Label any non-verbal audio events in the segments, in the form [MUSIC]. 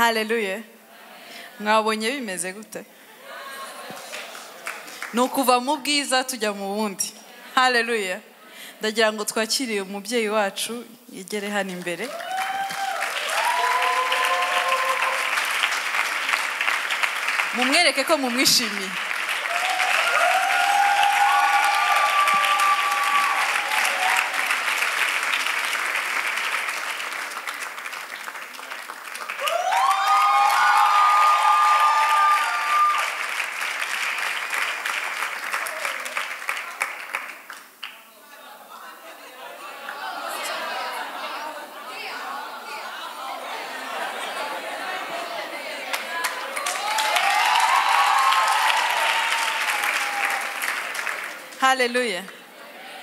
haleluya mwabonye bimeze gute. Ni ukuva mu bwiza tujya mu bundi. Haleluya ndagira ngo twakire umubyeyi wacu yegere hano imbere. Mumwereke ko mumwishimiye. Haleluya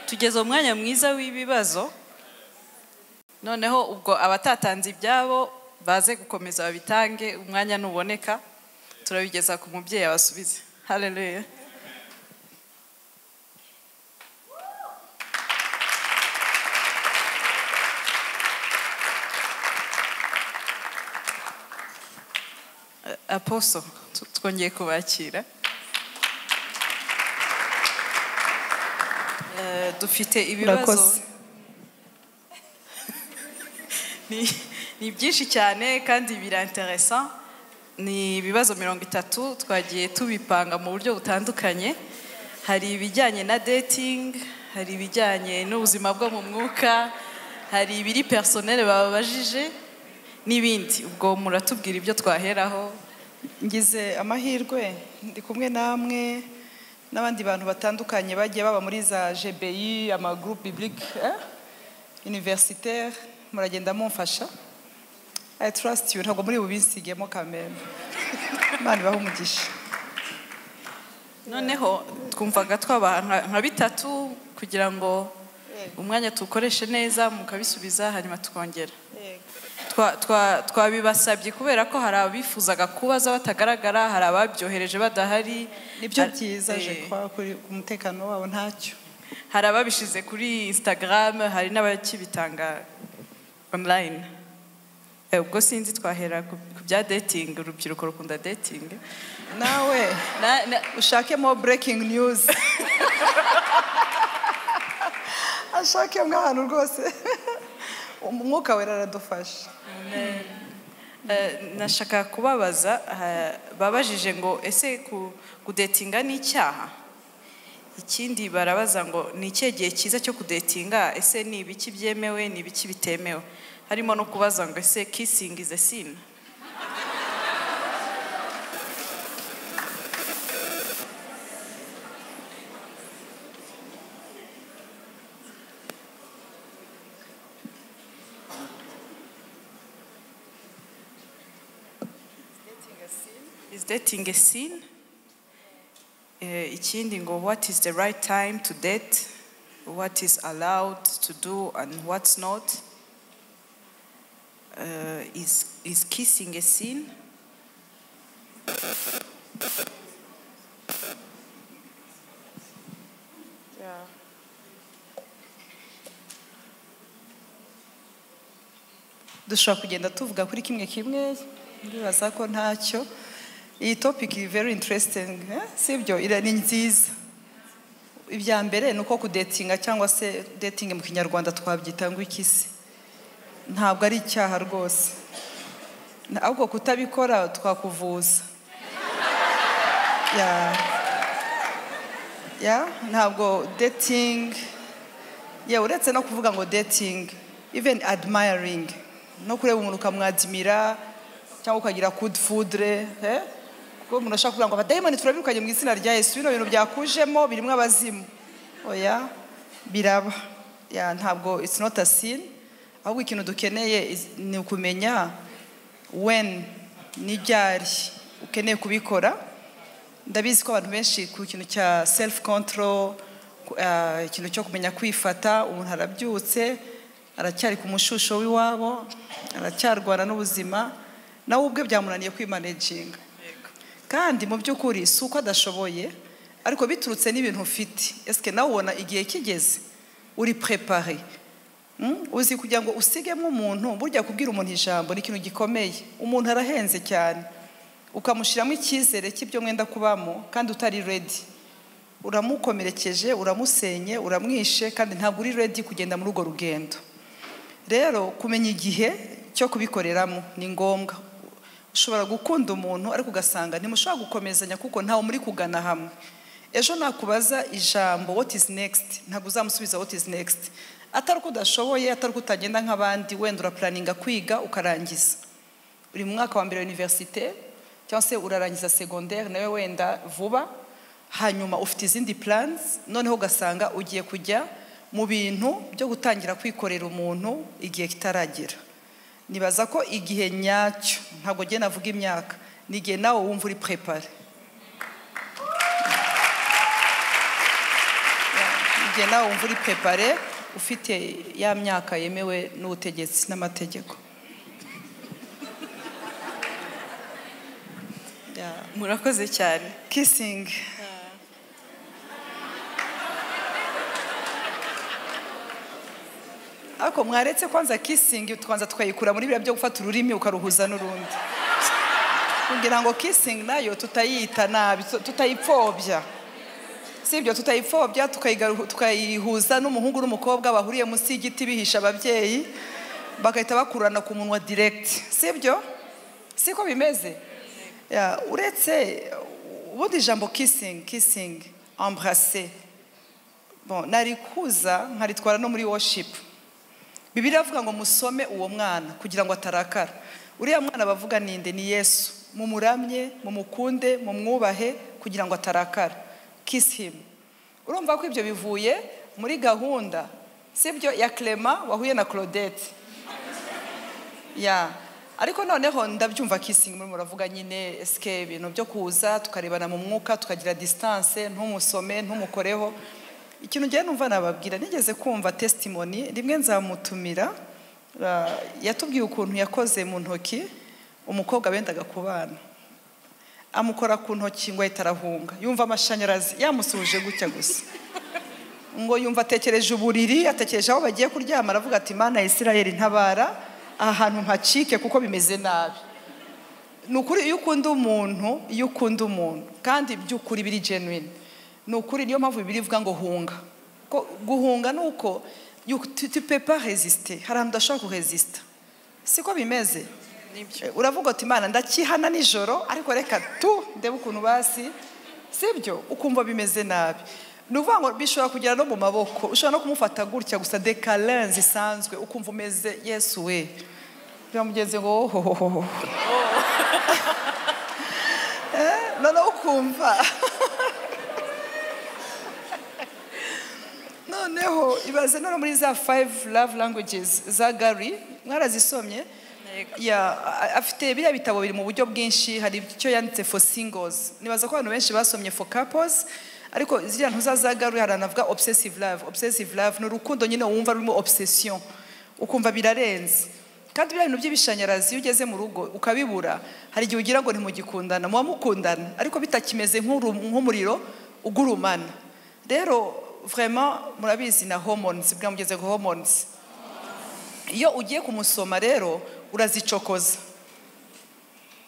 tugeze umwanya mwiza w'ibibazo noneho ubwo abatatanze ibyabo baze gukomeza babitange umwanya nuboneka turabigeza ku mubyeyi abasubize. Haleluya aposo twongeye kubakira. Dufite ibibazo [LAUGHS] ni byinshi cyane kandi biranteresa ni ibibazo mirongo itatu twagiye tubipanga mu buryo butandukanye. Hari ibijyanye na dating hari ibijyanye n'ubuzima bwo mu mwuka hari ibiri personel bababajije n'ibindi. Ubwo muratubwira ibyo twaheraho. Ngize amahirwe ndi kumwe namwe. N'abandi bantu batandukanye bagiye baba muri za GBI amagroupe biblique eh? universitaire muragenda mumfasha. I trust you ntabwo muri bubisigemo kamere [LAUGHS] Imana ibahe umugisha. Noneho twumvaga twabaha nka- bitatu kugira ngo umwanya tuwukoreshe neza mukabisubiza hanyuma tukongera. Twa- twabibasabye kubera ko hari abifuzaga kubaza batagaragara hari ababyohereje badahari. Nibyo byiza je eh, ku mutekano wabo ntacyo. Hari ababishize kuri instagram hari n'abakibitanga online. Eh, ubwo sinzi twahera ku bya dating urubyiruko rukunda dating. Nawe Na- na- ushakemo breaking news. [LAUGHS] Ashakemo ahantu rwose. Umwuka wera aradufasha. Nashaka kubabaza eh, babajije ngo ese ku- kudetinga ni icyaha? Ikindi barabaza ngo ni ikihe gihe cyiza cyo kudetinga? Ese ni ibiki byemewe? Ni ibiki bitemewe? Harimo no kubaza ngo ese kissing is a dating a sin Eh, ikindi ngo what is the right time to date? What is allowed to do and what's not? Uh, is, is kissing a sin yeah. dushobora kugenda tuvuga kuri kimwe kimwe ndibaza ko ntacyo iyi topic is very interesting eh? sibyo? Ira ni nziza. Ibya mbere ni uko kudetinga cyangwa se dating mu kinyarwanda twabyita ngo iki se ntabwo ari icyaha rwose. Ahubwo kutabikora twakuvuza. Ntabwo dating. Ya uretse no kuvuga ngo dating even admiring. No kureba umuntu ukamwadimira cyangwa ukagira good eh? kuko umuntu ashaka kuvuga ngo abadayimoni turabirukanye mu izina rya yesu. Bino bintu byakujemo birimo abazimu. Oya biraba. Ya ntabwo it's not a sin. Ahubwo ikintu dukeneye ni ukumenya when n'ibyari ukeneye kubikora. Ndabizi ko abantu benshi ku kintu cya self control ah, ikintu cyo kumenya kwifata umuntu arabyutse aracyari ku mushusho w'iwabo aracyarwana n'ubuzima nawe ubwe byamunaniye kwimanejinga kandi mu by'ukuri si uko adashoboye ariko biturutse n'ibintu ufite. Esike nawe ubona igihe kigeze uri prepare Mm? uzi kugira ngo usigemo umuntu burya kubwira umuntu ijambo ni ikintu gikomeye. Umuntu arahenze cyane. Ukamushyiramo icyizere cy'ibyo mwenda kubamo kandi utari redi uramukomerekeje uramusenye uramwishe kandi ntabwo uri redi kugenda muri urwo rugendo. Rero kumenya igihe cyo kubikoreramo ni ngombwa. Ushobora gukunda umuntu ariko ugasanga ntimushobora gukomezanya kuko ntawe muri kugana hamwe. Ejo nakubaza ijambo what is next? Ntabwo uzamusubiza what is next? Atari uko udashoboye atari uko utagenda nk'abandi wenda urapuraninga kwiga ukarangiza. Uri mu mwaka wa mbere wa universite cyangwa se urarangiza secondaire nawe wenda vuba hanyuma ufite izindi plans noneho ugasanga ugiye kujya mu bintu byo gutangira kwikorera umuntu igihe kitaragera nibaza ko igihe nyacyo ntabwo njye navuga imyaka ni igihe nawe wumva uri prepare. Igihe nawe wumva uri prepare ufite ya myaka yemewe n'ubutegetsi n'amategeko. Murakoze cyane. Kissing. Ariko mwaretse kwanza kissing tukanza tukayikura muri biriya byo gufata ururimi ukaruhuza n'urundi. Kugira ngo kissing na yo tutayita nabi tu- tutayipfobya sibyo tutayipfobya tukayigaru- tukayihuza n'umuhungu n'umukobwa bahuriye munsi y'igiti bihisha ababyeyi bagahita bakurana ku munwa direct. Sibyo siko bimeze? Uretse ubundi ijambo kissing embrasser bon narikuza nkaritwara no muri worship. Bibiliya avuga ngo musome uwo mwana kugira ngo atarakara. Uriya mwana bavuga ninde ni yesu. Mumuramye mumukunde mumwubahe kugira ngo atarakara. Kiss him. Urumva ko ibyo bivuye muri gahunda sibyo ya clement wahuye na claudette. Ya. Ariko noneho ndabyumva kissing muri muravuga nyine esike ibintu byo kuza tukarebana mu mwuka tukagira distance ntumusome ntumukoreho. Ikintu ngiye numva nababwira nigeze kumva testimony rimwe nzamutumira ah, yatubwiye ukuntu yakoze mu ntoki umukobwa bendaga kubana amukora ku ntoki ngo ahita arahunga. Yumva amashanyarazi yamusuhuje gutya gusa. Ngo yumva atekereje uburiri atekereje aho bagiye kuryama aravuga ati mana isirayeli ntabara aha hantu mpacike kuko bimeze nabi. Ni ukuri iyo ukunda umuntu iyo ukunda umuntu kandi by'ukuri biri genuine. Ni ukuri niyo mpamvu bibiri ivuga ngo hunga. Guhunga ni uko you- tu tu peux pas résister hari ahantu udashobora kuresista. Siko bimeze? Eh, uravuga uti imana ndakihana nijoro ariko reka tu ndebe ukuntu basi sibyo? Ukumva bimeze nabi. Ni ukuvuga ngo bishobora kugera no mu maboko. Ushobora no kumufata gutya gusa dekalen zisanzwe ukumva umeze yesu we. Biramugenze ngo ohohoho [LAUGHS] Eh, noneho ukumva. [LAUGHS] noneho ibaze none muri za five love languages za gary mwarazisomye afite biriya bitabo biri mu buryo bwinshi hari icyo yanditse for singles. Nibaza ko abantu benshi basomye for couples ariko ziriya ntuza za gary hari anavuga obsessive love. Obsessive love ni urukundo nyine wumva rurimo obsession. Ukumva birarenze. Kandi biriya bintu by'ibishanyarazi iyo ugeze mu rugo ukabibura hari igihe ugira ngo ntimugikundana muba mukundana. Ariko bitakimeze nk'umuriro ugurumana. Rero vraiment murabizi na hormones. Bwamugeze ku hormones. Iyo ugiye kumusoma rero urazicokoza.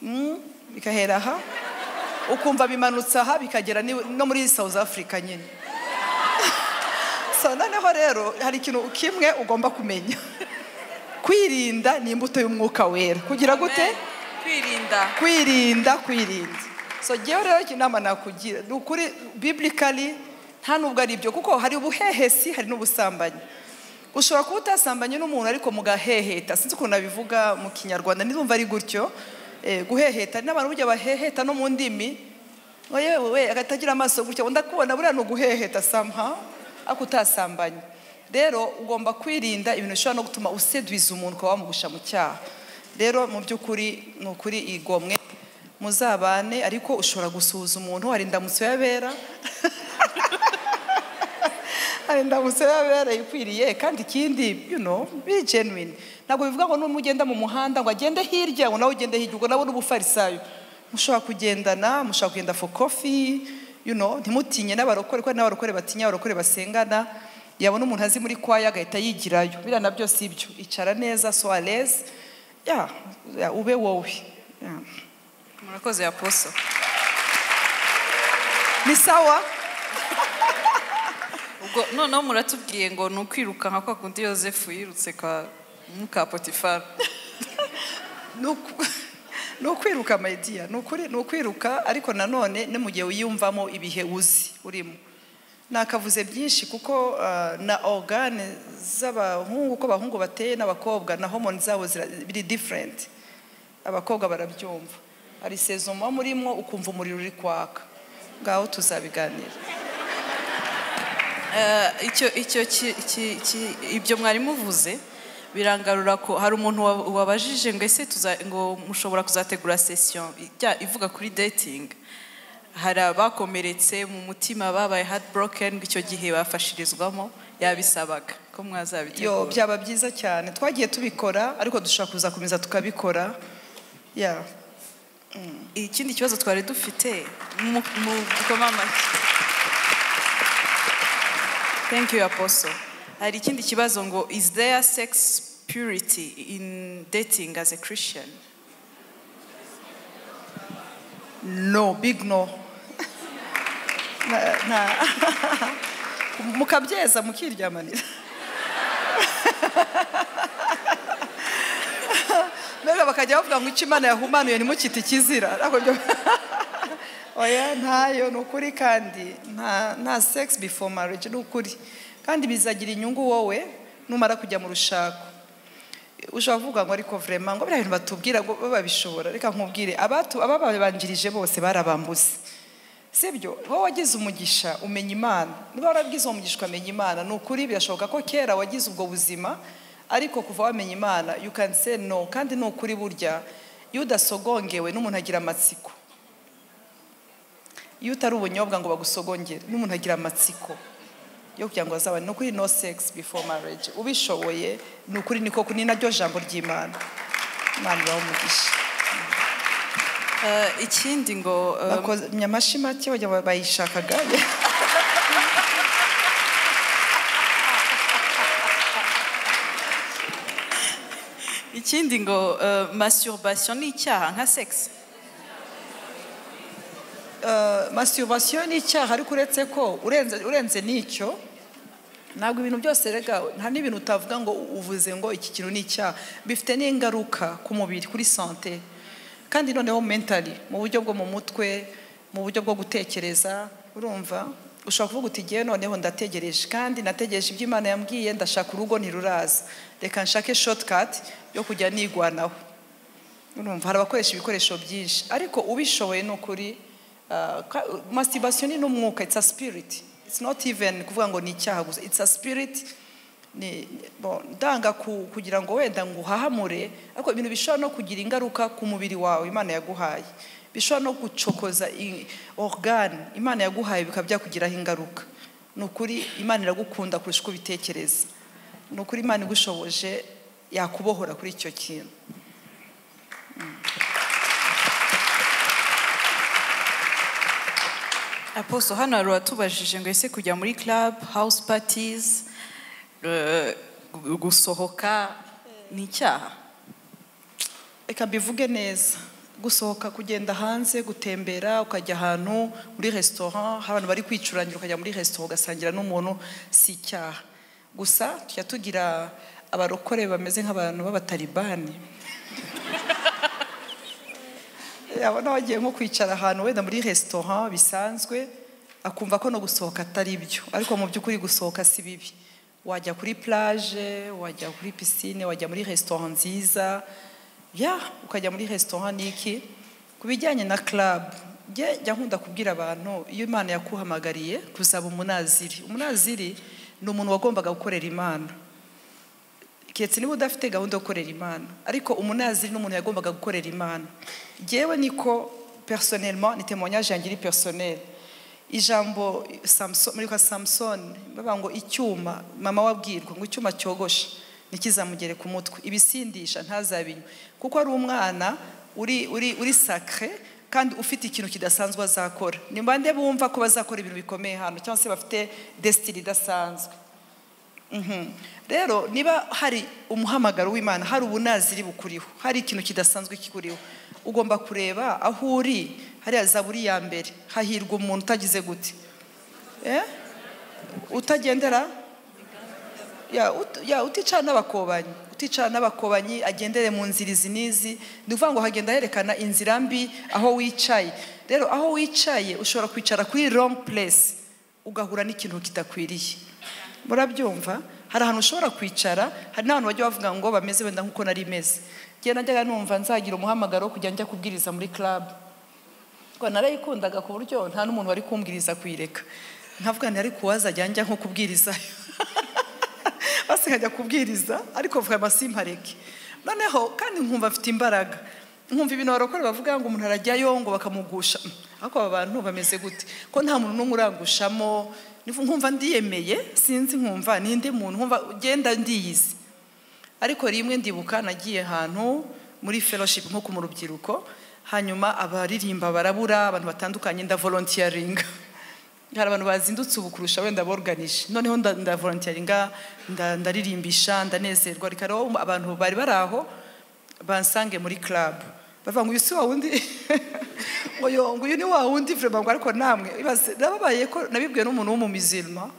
Mm, bigahera aha? Ukumva bimanutse aha bikagera no muri south africa nyine. [LAUGHS] So noneho rero hari ikintu kimwe ugomba kumenya. [LAUGHS] Kwirinda ni imbuto y'umwuka wera. Kugira gute? Kwirinda. Kwirinda kwirinda. So ngewe rero inama nakugira ni ukuri biblikali nta nubwo ari ibyo kuko hari ubuhehesi hari n'ubusambanyi. Ushobora kuba utasambanye n'umuntu ariko mugaheheta. Sinzi ukuntu nabivuga mu kinyarwanda nizumva ari gutyo. Eh, guheheta n'abantu burya baheheta no mu ndimi. Yewe we agahita agira amaso gutya undi akubona buriya ni uguheheta samha ariko utasambanye. Rero ugomba kwirinda ibintu bishobora no gutuma usedwiza umuntu ukaba wamugusha mu cyaha. Rero mu by'ukuri ni ukuri igomwe. Muzabane ariko ushobora gusuhuza umuntu hari indamutso y'abera. [LAUGHS] Hari indamutso y'abera ikwiriye kandi ikindi you know be genuine. Ntabwo bivuga ngo n'umugenda mu muhanda ngo agende hirya ngo nawe ugende hirya ubwo nabo n'ubufarisayo mushobora kugendana mushobora kugenda for coffee you know ntimutinye n'abarokore kuko n'abarokore batinya abarokore basengana. Yabona umuntu azi muri kwaya agahita yigirayo. Biriya na byo si ibyo icara neza so aleze ya ya, ube wowe. Ya. murakoze aposo ni sawa? Ubwo noneho muratubwiye ngo ni ukwiruka nka kwa kundi yosefu yirutse kwa muka potifari [LAUGHS] ni ukwiruka mayidiya ni ukwiruka ariko nanone ni mu gihe wiyumvamo ibihe uzi urimo. Nakavuze byinshi kuko ah, na organe z'abahungu uko abahungu bateye n'abakobwa na homoni zabo biri different. Abakobwa barabyumva. Hari sezo muba murimo ukumva umuriro uri kwaka. Ngaho tuzabiganira. [LAUGHS] Icyo icyo ki- ibyo mwari muvuze birangarura ko hari umuntu wa- wabajije ngo ese ngo mushobora kuzategura sesiyo ivuga kuri dating. Hari abakomeretse mu mutima babaye heartbroken ngo icyo gihe bafashirizwamo yabisabaga ko yo mwazabitegura byaba byiza cyane. Twagiye tubikora ariko dushobora kuzakomeza tukabikora. Ya ikindi kibazo twari dufite mu gukoma amashyi thank you apostle. Hari ikindi kibazo ngo is there sex purity in dating as a christian? No big no. [LAUGHS] Mukabyeza mukiryamanira [LAUGHS] mbega bakajya bavuga ngo icyo imana yahumanuye ntimukite ikizira. [LAUGHS] Oya ntayo ni ukuri kandi. Nta sex before marriage ni ukuri. Kandi bizagira inyungu wowe numara kujya mu rushako. Ushobora kuvuga ngo ariko vrema ngo biriya bintu batubwira ngo babishobora. Reka nkubwire abababanjirije bose barabambuze sibyo wowe wagize umugisha umenya imana. Niba waragize uwo mugisha ukamenya imana ni ukuri birashoboka ko kera wagize ubwo buzima ariko kuva wamenya imana you can say no kandi ni ukuri burya iyo udasogongewe n'umuntu agira amatsiko. Iyo utari ubunyobwa ngo bagusogongere n'umuntu agira amatsiko. Yo kugira ngo azabane. Ni ukuri no sex before marriage. Ubishoboye ni ukuri niko ni naryo jambo ry'imana. Imana ibaho umugisha. Eh, ikindi ngo eh, bakoze nyamashi make bajya bayishakaga [LAUGHS] ikindi ngo eh, masturbation ni icyaha nka sex? Uh, masturbation ni icyaha ariko uretse ko urenze n'icyo ntabwo ibintu byose rega nta n'ibintu utavuga ngo uvuze ngo iki kintu ni icyaha. Bifite n'ingaruka ku mubiri kuri sante kandi noneho mentally mu buryo bwo mu mutwe mu buryo bwo gutekereza urumva? Ushobora kuvuga uti igihe noneho ndategereje. Kandi nategereje ibyo imana yambwiye ndashaka urugo ntiruraza. Reka nshake shortcut yo kujya nigwanaho. Urumva hari abakoresha ibikoresho byinshi. Ariko ubishoboye ni ukuri uh, masturbation ni n'umwuka it's a spirit. It's not even kuvuga ngo ni icyaha gusa. It's a spirit. Ni bon, ndanga ku, kugira ngo wenda ngo uhahamure ariko ibintu bishobora no kugira ingaruka ku mubiri wawe imana yaguhaye. Bishobora no gucokoza i- organe imana yaguhaye bikaba byakugiraho ingaruka. Ni ukuri imana iragukunda kurusha uko ubitekereza. Ni ukuri imana igushoboje yakubohora kuri icyo kintu. Aposo hano hari uwatubajije ngo ese kujya muri club house parties eh, gu- gusohoka ni icyaha? Reka mbivuge neza. Gusohoka kugenda hanze gutembera ukajya ahantu muri resitora abantu bari kwicurangira ukajya muri resitora ugasangira n'umuntu si icyaha. Gusa tujya tugira abarokore bameze nk'abantu b'abatalibani. [LAUGHS] Yabona wagiye nko kwicara ahantu wenda muri resitora bisanzwe akumva ko no gusohoka atari byo. Ariko mu by'ukuri gusohoka si bibi. Wajya kuri plage wajya kuri pisine wajya muri resitora nziza. Ya ukajya muri resitora niki ku bijyanye na club. Njya nkunda kubwira abantu iyo imana yakuhamagariye kuzaba umunaziri. Umunaziri ni umuntu wagombaga gukorera imana. Keretse niba udafite gahunda yo gukorera imana. Ariko umunaziri ni umuntu yagombaga gukorera imana. Ngewe niko personnellement ni témoignage yanjye iri personnel. Ijambo muri kwa samusoni bavuga ngo icyuma mama wabwirwa ngo icyuma cyogosha ntikizamugere ku mutwe. Ibisindisha ntazabinywe. Kuko ari umwana uri uri uri sacré kandi ufite ikintu kidasanzwe azakora. Ni bande bumva ko bazakora ibintu bikomeye hano cyangwa se bafite desitiri idasanzwe. Mhm. rero niba hari umuhamagaro w'imana hari ubunaziri bukuriho hari ikintu kidasanzwe kikuriho ugomba kureba aho uri hariya zaburi ya mbere. Hahirwa umuntu utagize gute. Eh? utagendera? Ya, ut, ya uticana n'abakobanyi. Uticana n'abakobanyi agendere mu nzira izi n'izi ni ukuvuga ngo hagenda herekana inzira mbi aho wicaye. Rero aho wicaye ushobora kwicara kuri wrong place ugahura n'ikintu kidakwiriye. Murabyumva? Hari ahantu ushobora kwicara hari n'abantu bajya bavuga ngo bameze wenda nk'uko nari meze. Njye najyaga numva nzagira umuhamagaro wo kujya njya kubwiriza muri club. Ngo narayikundaga ku buryo nta n'umuntu wari kumbwiriza kuyireka. Nkavuga nti ariko uwazajya njya nko kubwirizayo basi nkajya kubwiriza ariko vuga amasimpareke noneho kandi nkumva afite imbaraga. Nkumva ibintu barokore bavuga ngo umuntu arajyayo ngo bakamugusha. Mm, ariko aba bantu bameze gute? Ko nta muntu n'umwe urangushamo? Nkumva ndiyemeye sinzi nkumva ninde muntu? Nkumva ugenda ndiyizi. Ariko rimwe ndibuka nagiye ahantu muri fellowship nko ku mu rubyiruko hanyuma abaririmba barabura abantu batandukanye nda volunteeringa hari abantu bazindutse ubu kurusha wenda borganije noneho nda, nda volunteeringa nda, ndaririmbisha ndanezerwa. Reka rero abantu bari bari aho bansange muri club. Bavuga ngo uyu si wa wundi? [LAUGHS] Ngo uyu ni wa wundi? Vraiment ngo ariko namwe. Nababaye ko nabibwiwe n'umuntu w'umumizilma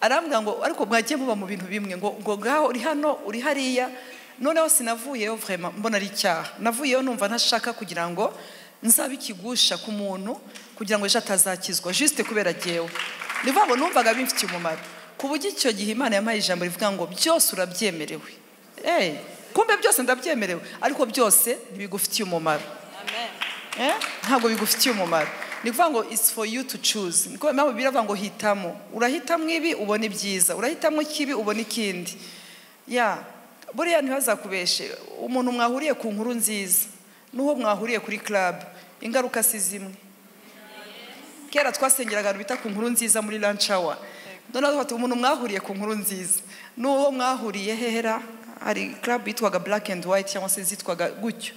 arambwira ngo ariko mwagiye muba mu bintu bimwe? Ngo ngo ngaho uri hano uri hariya. Noneho sinavuyeyo vraiment mbona ari icyaha. Navuyeyo numva ntashaka kugira ngo nzabe ikigusha ku muntu. Kugira ngo ejo atazakizwa. Juste kubera jyewe. Ni ngo numvaga bimfitiye umumaro. Ku buryo icyo gihe imana yampaye ijambo rivuga ngo byose urabyemerewe. Eh, kumbe byose ndabyemerewe ariko byose ntibigufitiye umumaro. Eh? ntabwo bigufitiye umumaro. Ni ukuvuga ngo it's for you to choose. Niko impamvu biravuga ngo hitamo. Urahitamo ibi ubona ibyiza. Urahitamo ikibi ubona ikindi. Ya buriya ntihazakubeshe umuntu mwahuriye ku nkuru nziza. N'uwo mwahuriye kuri club. Ingaruka si zimwe. Kera twasengeraga ahantu bita ku nkuru nziza muri hour. Noneho umuntu mwahuriye ku nkuru nziza. N'uwo mwahuriye hehera hari club yitwaga black and white cyangwa se zitwaga gutyo.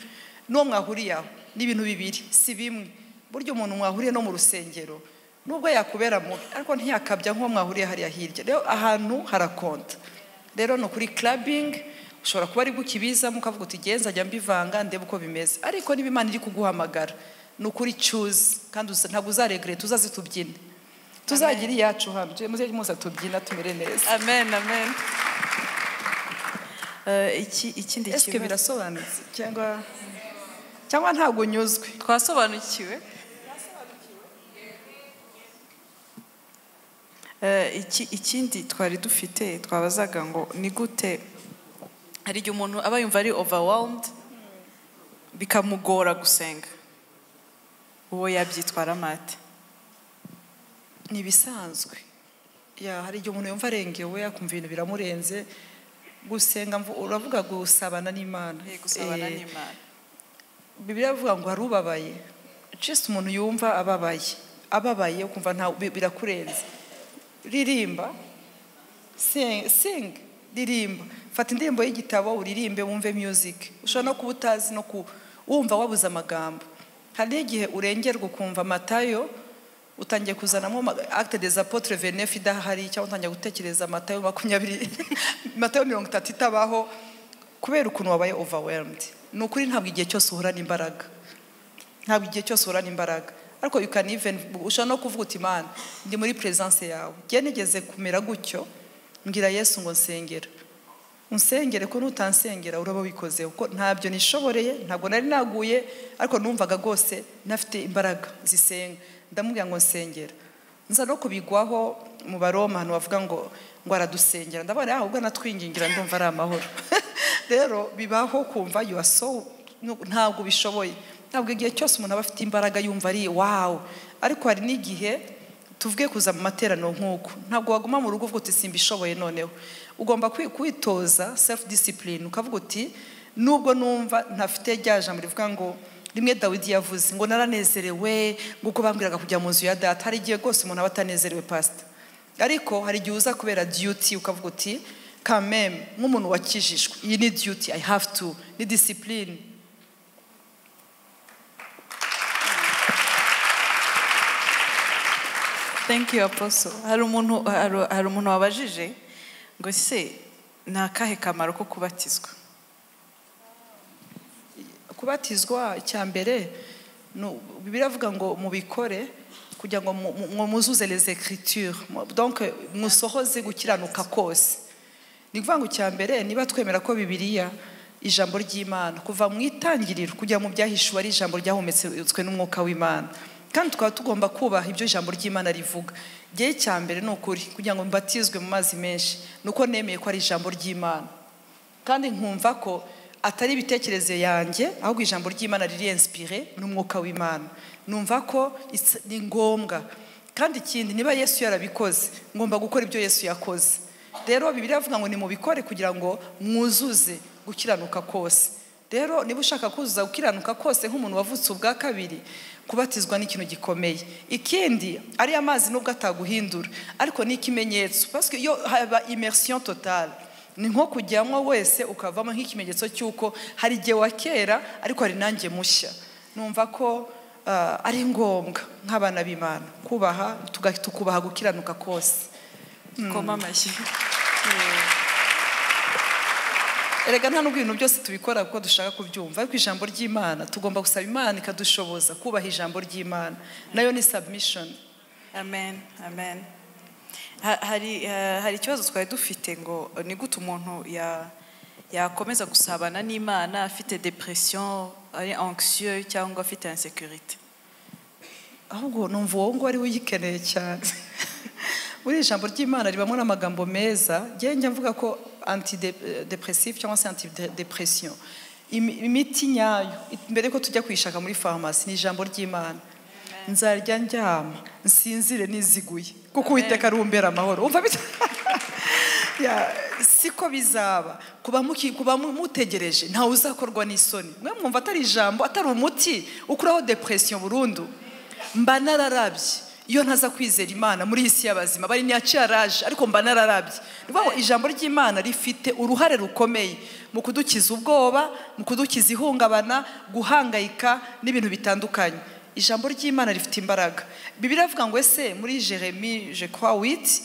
N'uwo mwahuriye aho ni ibintu bibiri si bimwe. Burya umuntu mwahuriye no mu rusengero nubwo yakubera mubi ariko ntiyakabya nk'uwo mwahuriye hariya hirya. Rero ahantu harakonta. Rero ni ukuri clubbing ushobora kuba ari gukibizamo ukavuga uti genza njya mbivanga ndebe uko bimeze. Ariko niba imana iri kuguhamagara ni ukuri choose kandi ntabwo uzaregrete uzaze tubyine. Tuzagira iyacu hano. Tujye muze muza tubyina tumere neza. Amen amen. Eh, iki ikindi kibazo? birasobanutse? Cyangwa cyangwa ntabwo unyuzwe twasobanukiwe. Eh, iki ikindi twari dufite twabazaga ngo ni gute? Hari igihe umuntu aba yumva ari overwhelmed bikamugora gusenga. Uwo yabyitwara mate ni ibisanzwe ya hari igihe umuntu yumva arengewe akumva ibintu biramurenze gusenga uravuga gusabana n'imana. Eh, n'imana. Bibiliya ivuga ngo hari ubabaye. Just umuntu yumva ababaye ababaye ukumva birakurenze. Ririmba. Sing, sing ririmba. Fata indirimbo y'igitabo uririmbe wumve music. Ushobora no kuba utazi no wumva wabuze amagambo. Hari n'igihe urengerwa ukumva matayo utangiye kuzanamo acte des apotres venef idahari cyangwa utangiye gutekereza matayo makumyabiri [LAUGHS] matayo mirongo itatu itabaho kubera ukuntu wabaye overwhelmed. Ni ukuri ntabwo igihe cyose uhorana imbaraga. Ntabwo igihe cyose uhorana imbaraga. Ariko you can even ushobora no kuvuga uti mana ndi muri presence yawe. Nigeze kumera gutyo mbwira yesu ngo nsengera unsengere ko nutansengera uraba wikoze kuko ntabyo nishoboreye ntabwo nari naguye ariko numvaga rwose ntafite imbaraga zisenga. Ndamubwira ngo nsengera nza no kubigwaho mu baroma ahantu bavuga ngo ngo aradusengera. Ndabona ahubwo natwingingira ndumva ari amahoro. [LAUGHS] Rero bibaho kumva you are so ntabwo bishoboye ntabwo igihe cyose umuntu aba afite imbaraga yumva ari wawu ariko hari n'igihe tuvuge kuza mu materaniro nk'uko ntabwo waguma mu rugo uvuga uti simbishoboye noneho. Ugomba kwi- kwitoza self discipline ukavuga uti nubwo numva ntafite rya jambo rivuga ngo rimwe dawidi yavuze ngo naranezerewe nguko bambwiraga kujya mu nzu ya data hari igihe rwose umuntu aba atanezerewe pasita ariko hari igihe uza kubera duty ukavuga uti kameme nk'umuntu wakijijwe. Iyi ni duty i have to ni discipline. Thank you hari hari umuntu wabajije? Ngo se ni akahe kamaro ko kubatizwa? Kubatizwa icya mbere nu- bibiliya avuga ngo mubikore kugira ngo mu- mu- muzuze les écritures. Donc musohoze gukiranuka kose. Ni ukuvuga ngo icya mbere niba twemera ko bibiliya ijambo ry'imana kuva mu itangiriro kujya mu byahishuwe ari ijambo ryahumetswe n'umwuka w'imana. Kandi tukaba tugomba kubaha ibyo ijambo ry'imana rivuga. Igihe cya mbere ni ukuri kugira ngo mbatizwe mu mazi menshi. Ni uko nemeye ko ari ijambo ry'imana. Kandi nkumva ko atari ibitekerezo yanjye ahubwo ijambo ry'imana riri inspire n'umwuka w'imana. Numva ko ni ngombwa. Kandi ikindi niba yesu yarabikoze ngomba gukora ibyo yesu yakoze. Rero bibiri avuga ngo nimubikore kugira ngo mwuzuze gukiranuka kose rero niba ushaka kuzuza gukiranuka kose nk'umuntu wavutse ubwa kabiri kubatizwa ni ikintu gikomeye. Ikindi ariya mazi nubwo ataguhindura. Ariko ni ikimenyetso iyo haba immersion totale. Ni nko kujyamo wese ukavamo nk'ikimenyetso cy'uko hari igihe wa kera ariko hari nanjye mushya. Numva ko ah, ari ngombwa nk'abana b'imana. Kubaha tukubaha gukiranuka kose koma amashyi. [LAUGHS] erega nta n'ubwo ibintu byose tubikora kuko dushaka kubyumva. Ariko ijambo ry'imana tugomba gusaba imana ikadushoboza kubaha ijambo ry'imana. Nayo ni submission. Amen amen. Ha- hari ikibazo twari dufite ngo ni gute umuntu ya yakomeza gusabana n'imana afite depression ari anxieux cyangwa afite insécurité? Ahubwo numva uwo nguwo ari we uyikeneye cyane. [LAUGHS] muri ijambo ry'imana ribamo n'amagambo meza njya mvuga ko antidepressive cyangwa se antidepression Imi- imiti nyayo mbere ko tujya kuyishaka muri farumasi ni ijambo ry'imana nzarya ndyama nsinzire niziguye kuko uwiteka ari umbera amahoro [LAUGHS] siko bizaba. Kuba mutegereje ntawe uzakorwa n'isoni. Mwe mwumva atari ijambo atari umuti ukuraho depression burundu. Mba nararabye. Iyo ntaza kwizera imana muri iyi si y'abazima bari niyacaraje ariko mba nararabye. Ni ukuvuga ngo ijambo ry'imana rifite uruhare rukomeye mu kudukiza ubwoba mu kudukiza ihungabana guhangayika n'ibintu bitandukanye. Ijambo ry'imana rifite imbaraga. Bibiri avuga ngo ese muri jeremi je crois 8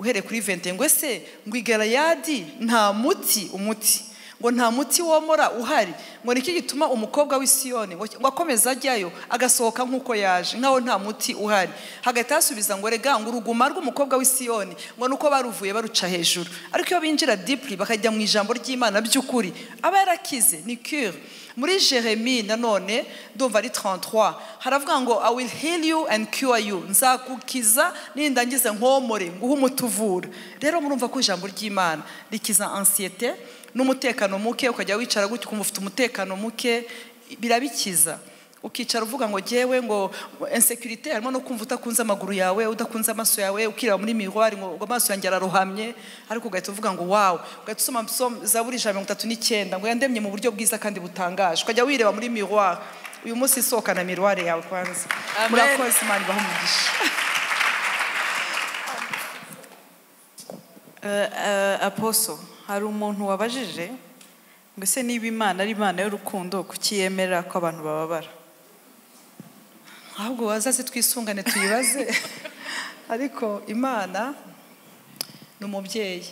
uhereye kuri vente ngo ese ngo igarayadi nta muti umuti. Ngo nta muti womora uhari. Ngo niki gituma umukobwa w'i Siyoni ngo akomeza ajyayo agasohoka nk'uko yaje nkaho nta muti uhari. Hagahita hasubiza ngo rega ngo uruguma rw'umukobwa w'i Siyoni ngo nuko baruvuye baruca hejuru. Ariko iyo binjira deeply bakajya mu ijambo ry'imana by'ukuri aba yarakize ni cure. Muri jeremi nanone ndumva ari 33 haravuga ngo i will heal you and cure you. Nzagukiza nindangiza nkomore nguhe umuti uvura rero murumva ko ijambo ry'imana rikiza ansiyete n'umutekano muke ukajya wicara gutya ukumva ufite umutekano muke birabikiza. Ukicara uvuga ngo jyewe ngo insekirite harimo no kumva utakunze amaguru yawe udakunze amaso yawe ukireba muri miroir ngo amaso yanjye ararohamye. Ariko ugahita uvuga ngo wawu ugahita usoma Psalm- zaburi ijana na mirongo itatu n'icyenda ngo yandemye mu buryo bwiza kandi butangaje. Ukajya wireba muri miroir. Uyu munsi isohokana miroir yawe kwanza. Murakoze imana ibaha umugisha. [LAUGHS] Eh, eh, aposo hari umuntu wabajije ngo ese niba imana ari imana y'urukundo kuki yemera ko abantu bababara? Ahubwo wazaze twisungane tuyibaze. [LAUGHS] Ariko imana ni umubyeyi.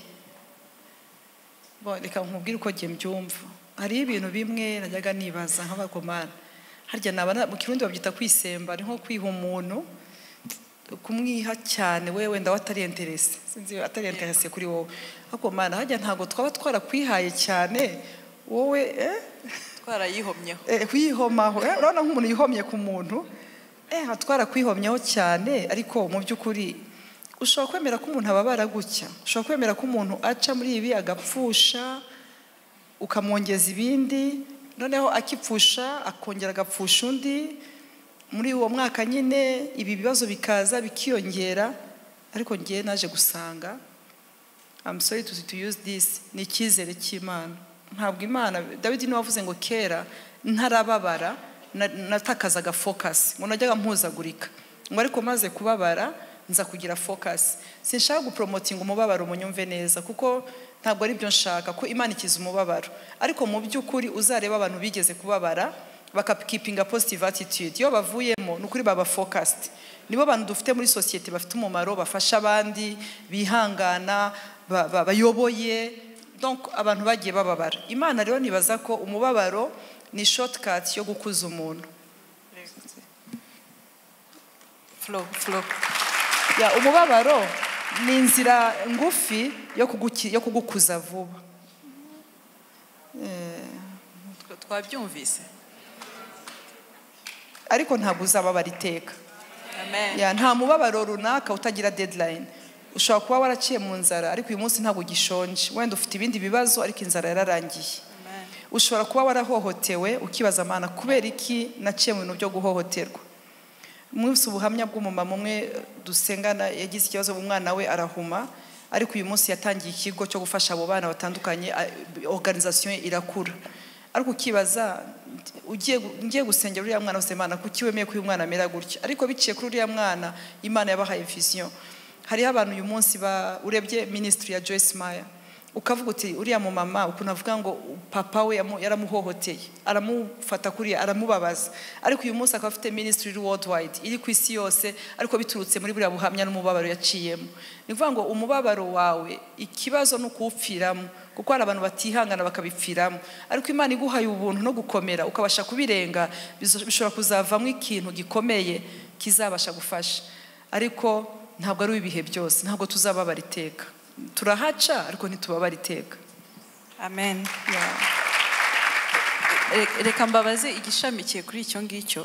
Reka nkubwire uko njye mbyumva. Hariho ibintu bimwe najyaga nibaza nk'abagomana. Harya naba na- mu kirundi babyita kwisemba ni nko kwiha umuntu kumwiha cyane wewe wenda watari interese sinzi atari interese kuri wowe. Ariko mana harya ntabwo twaba twarakwihaye cyane wowe eh? twarayihomyeho. Eh, kuyihomaho eh, urabona nk'umuntu yihomye ku muntu. Eh twarakwihomyeho cyane ariko mu by'ukuri ushobora kwemera ko umuntu ababara gutya. Ushobora kwemera ko umuntu aca muri ibi agapfusha ukamwongeza ibindi noneho akipfusha akongera agapfusha undi muri uwo mwaka nyine ibi bibazo bikaza bikiyongera. Ariko ngewe naje gusanga to, to use this ni icyizere cy'imana. Ntabwo imana dawidi ni we wavuze ngo kera ntarababara natakazaga focus. Ngo najyaga mpuzagurika. Ngo ariko maze kubabara nza kugira focus. Sinshaka gupromotinga umubabaro munyumve neza kuko ntabwo ari byo nshaka ko imana ikiza umubabaro. Ariko mu by'ukuri uzareba abantu bigeze kubabara bakakipinga positive attitude. Iyo bavuyemo ni ukuri baba focused. Nibo bantu dufite muri sosiyete bafite umumaro bafasha abandi bihangana ba- ba- bayoboye. Abantu bagiye bababara. Imana rero nibaza ko umubabaro ni shortcut yo gukuza umuntu flow flow. Ya umubabaro ni inzira ngufi yo kugukuza vuba. Twa- twabyumvise. Ariko ntabwo uzababara iteka. Amen. Ya nta mubabaro runaka utagira deadline. Ushobora kuba waraciye mu nzara ariko uyu munsi ntabwo ugishonje wenda ufite ibindi bibazo ariko inzara yararangiye. Ushobora kuba warahohotewe ukibaza amana kubera iki naciye mu bintu byo guhohoterwa? Mwese ubuhamya bw'umumama umwe dusengana yagize ikibazo umwana we arahuma ariko uyu munsi yatangiye ikigo cyo gufasha abo bana batandukanye ye irakura. Ariko ukibaza ugiye gusengera uriya mwana wose imana kuki wemeye ko uyu mwana amera gutya? Ariko biciye kuri uriya mwana imana yabahaye vision. Hariho abantu uyu munsi urebye ministry ya Joyce Meyer. Ukavuga uti uriya mu mama ukuntu avuga ngo papa we yaramuhohoteye aramufata kuriya aramubabaza ariko uyu munsi akaba afite ministry iri worldwide iri ku isi yose ariko biturutse muri buriya buhamya n'umubabaro yaciyemo. Ni ukuvuga ngo umubabaro wawe ikibazo ni ukuwupfiramo kuko hari abantu batihangana bakabipfiramo. Ariko imana iguhaye ubuntu no gukomera ukabasha kubirenga bishobora kuzavamo ikintu gikomeye kizabasha gufasha. Ariko ntabwo ari ibihe byose ntabwo tuzababara iteka. Turahaca ariko ntitubabara iteka. Amen. Reka mbabaze igishamikiye kuri icyo ngicyo.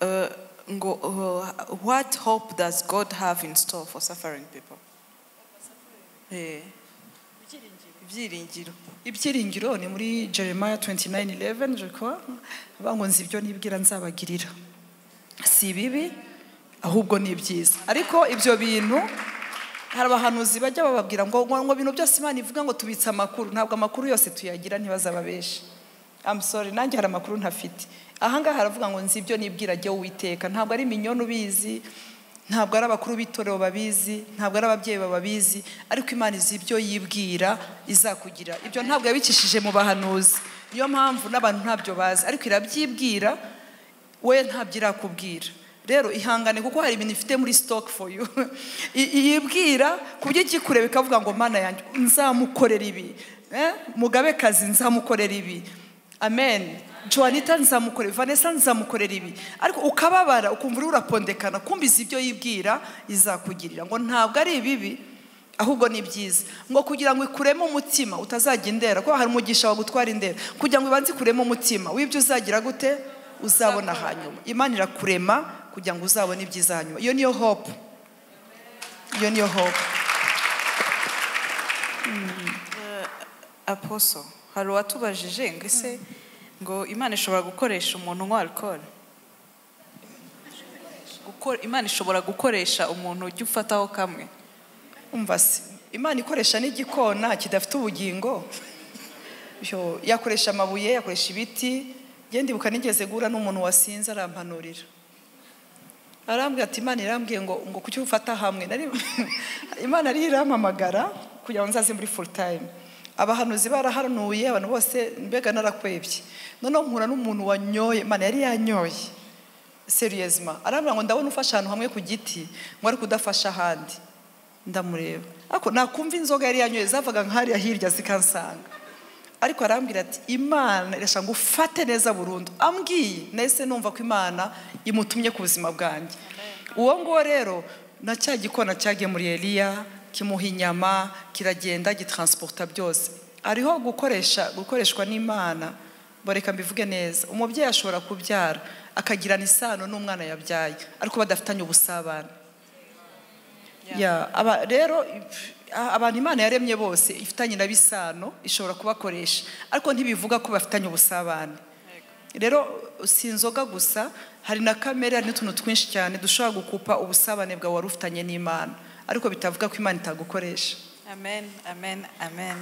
Uh, ngo uh, what hope does god have in store for suffering people? Eh, ibyiringiro. Ibyiringiro ni muri jeremiah 29:11 je crois avuga ngo nzi ibyo nibwira nzabagirira. Si bibi ahubwo ni byiza ariko ibyo bintu hari abahanuzi bajya bababwira ngo ngo ibintu byose imana ivuga ngo tubitse amakuru ntabwo amakuru yose tuyagira ntibazababeshe sorry nanjye hari amakuru ntafite. Ahangaha haravuga ngo nzi ibyo nibwira jya uwiteka. Ntabwo ari minyoni ubizi ntabwo ari abakuru b'itorero babizi ntabwo ari ababyeyi bababizi ariko imana izi ibyo yibwira izakugira. Ibyo ntabwo yabicishije mu bahanuzi. Niyo mpamvu n'abantu ntabyo bazi. Ariko irabyibwira we ntabyo irakubwira rero ihangane kuko hari ibintu ifite muri stock for you. [LAUGHS] Yibwira ku buryo ikikureba ikavuga ngo mana yanjye nzamukorera ibi. Eh? mugabekazi nzamukorera ibi. Amen. Joanita nzamukorera vanessa nzamukorera ibi. Ariko ukababara ukumva uri urapondekana kumbiza ibyo yibwira izakugirira. Ngo ntabwo ari ibibi ahubwo ni byiza. Ngo kugira ngo ikuremo umutima utazajya indera. Kuko hari umugisha wa gutwara indera. Kugira ngo ibanze ikuremo umutima w'ibyo uzagira gute? Uzabona hanyuma. Imana irakurema kugira ngo uzabone ibyiza hanyuma. Iyo niyo hope. Iyo niyo hope. Aposo hari uwatubajije ngo ese ngo imana ishobora gukoresha umuntu unywa Gukora- imana ishobora gukoresha umuntu ujya ufataho kamwe? Umva se imana ikoresha n'igikona kidafite ubugingo. Yakoresha amabuye yakoresha ibiti. Ngende ibuka nigeze guhura n'umuntu wasinze arampanurira. Arambwira ati imana irambwiye ngo ngo kuki ufata hamwe? [LAUGHS] Imana ariyo irampamagara kugira ngo nzaze muri full time. Abahanuzi barahanuye abantu bose mbega narakwebye. Noneho mpura n'umuntu wanyoye imana yari yanyoye. Seriyezima arambwira ngo ndabona ufashe ahantu hamwe ku giti ngo ariko udafashe ahandi. Ndamureba. Ariko nakumva inzoga yari yanyoye zavaga nk'ahariya hirya zikansanga. Ariko arambwira ati imana irashaka ngo ufate neza burundu. Ambwiye nahise numva ko imana imutumye ku buzima bwanjye. Uwo nguwo rero na cya gikona cyagiye muri eliya kimuha inyama kiragenda gitransporta byose. Hariho gukoresha gukoreshwa n'imana boreka mbivuge neza. Umubyeyi ashobora kubyara akagirana isano n'umwana yabyaye ariko badafitanye ubusabane. Rero abantu imana yaremye bose ifitanye nabo isano ishobora kubakoresha ariko ntibivuga ko bafitanye ubusabane. Rero si inzoga gusa hari na kamere hari n'utuntu twinshi cyane dushobora gukupa ubusabane bwawe wari ufitanye n'imana. Ariko bitavuga ko imana itagukoresha. Amen amen amen.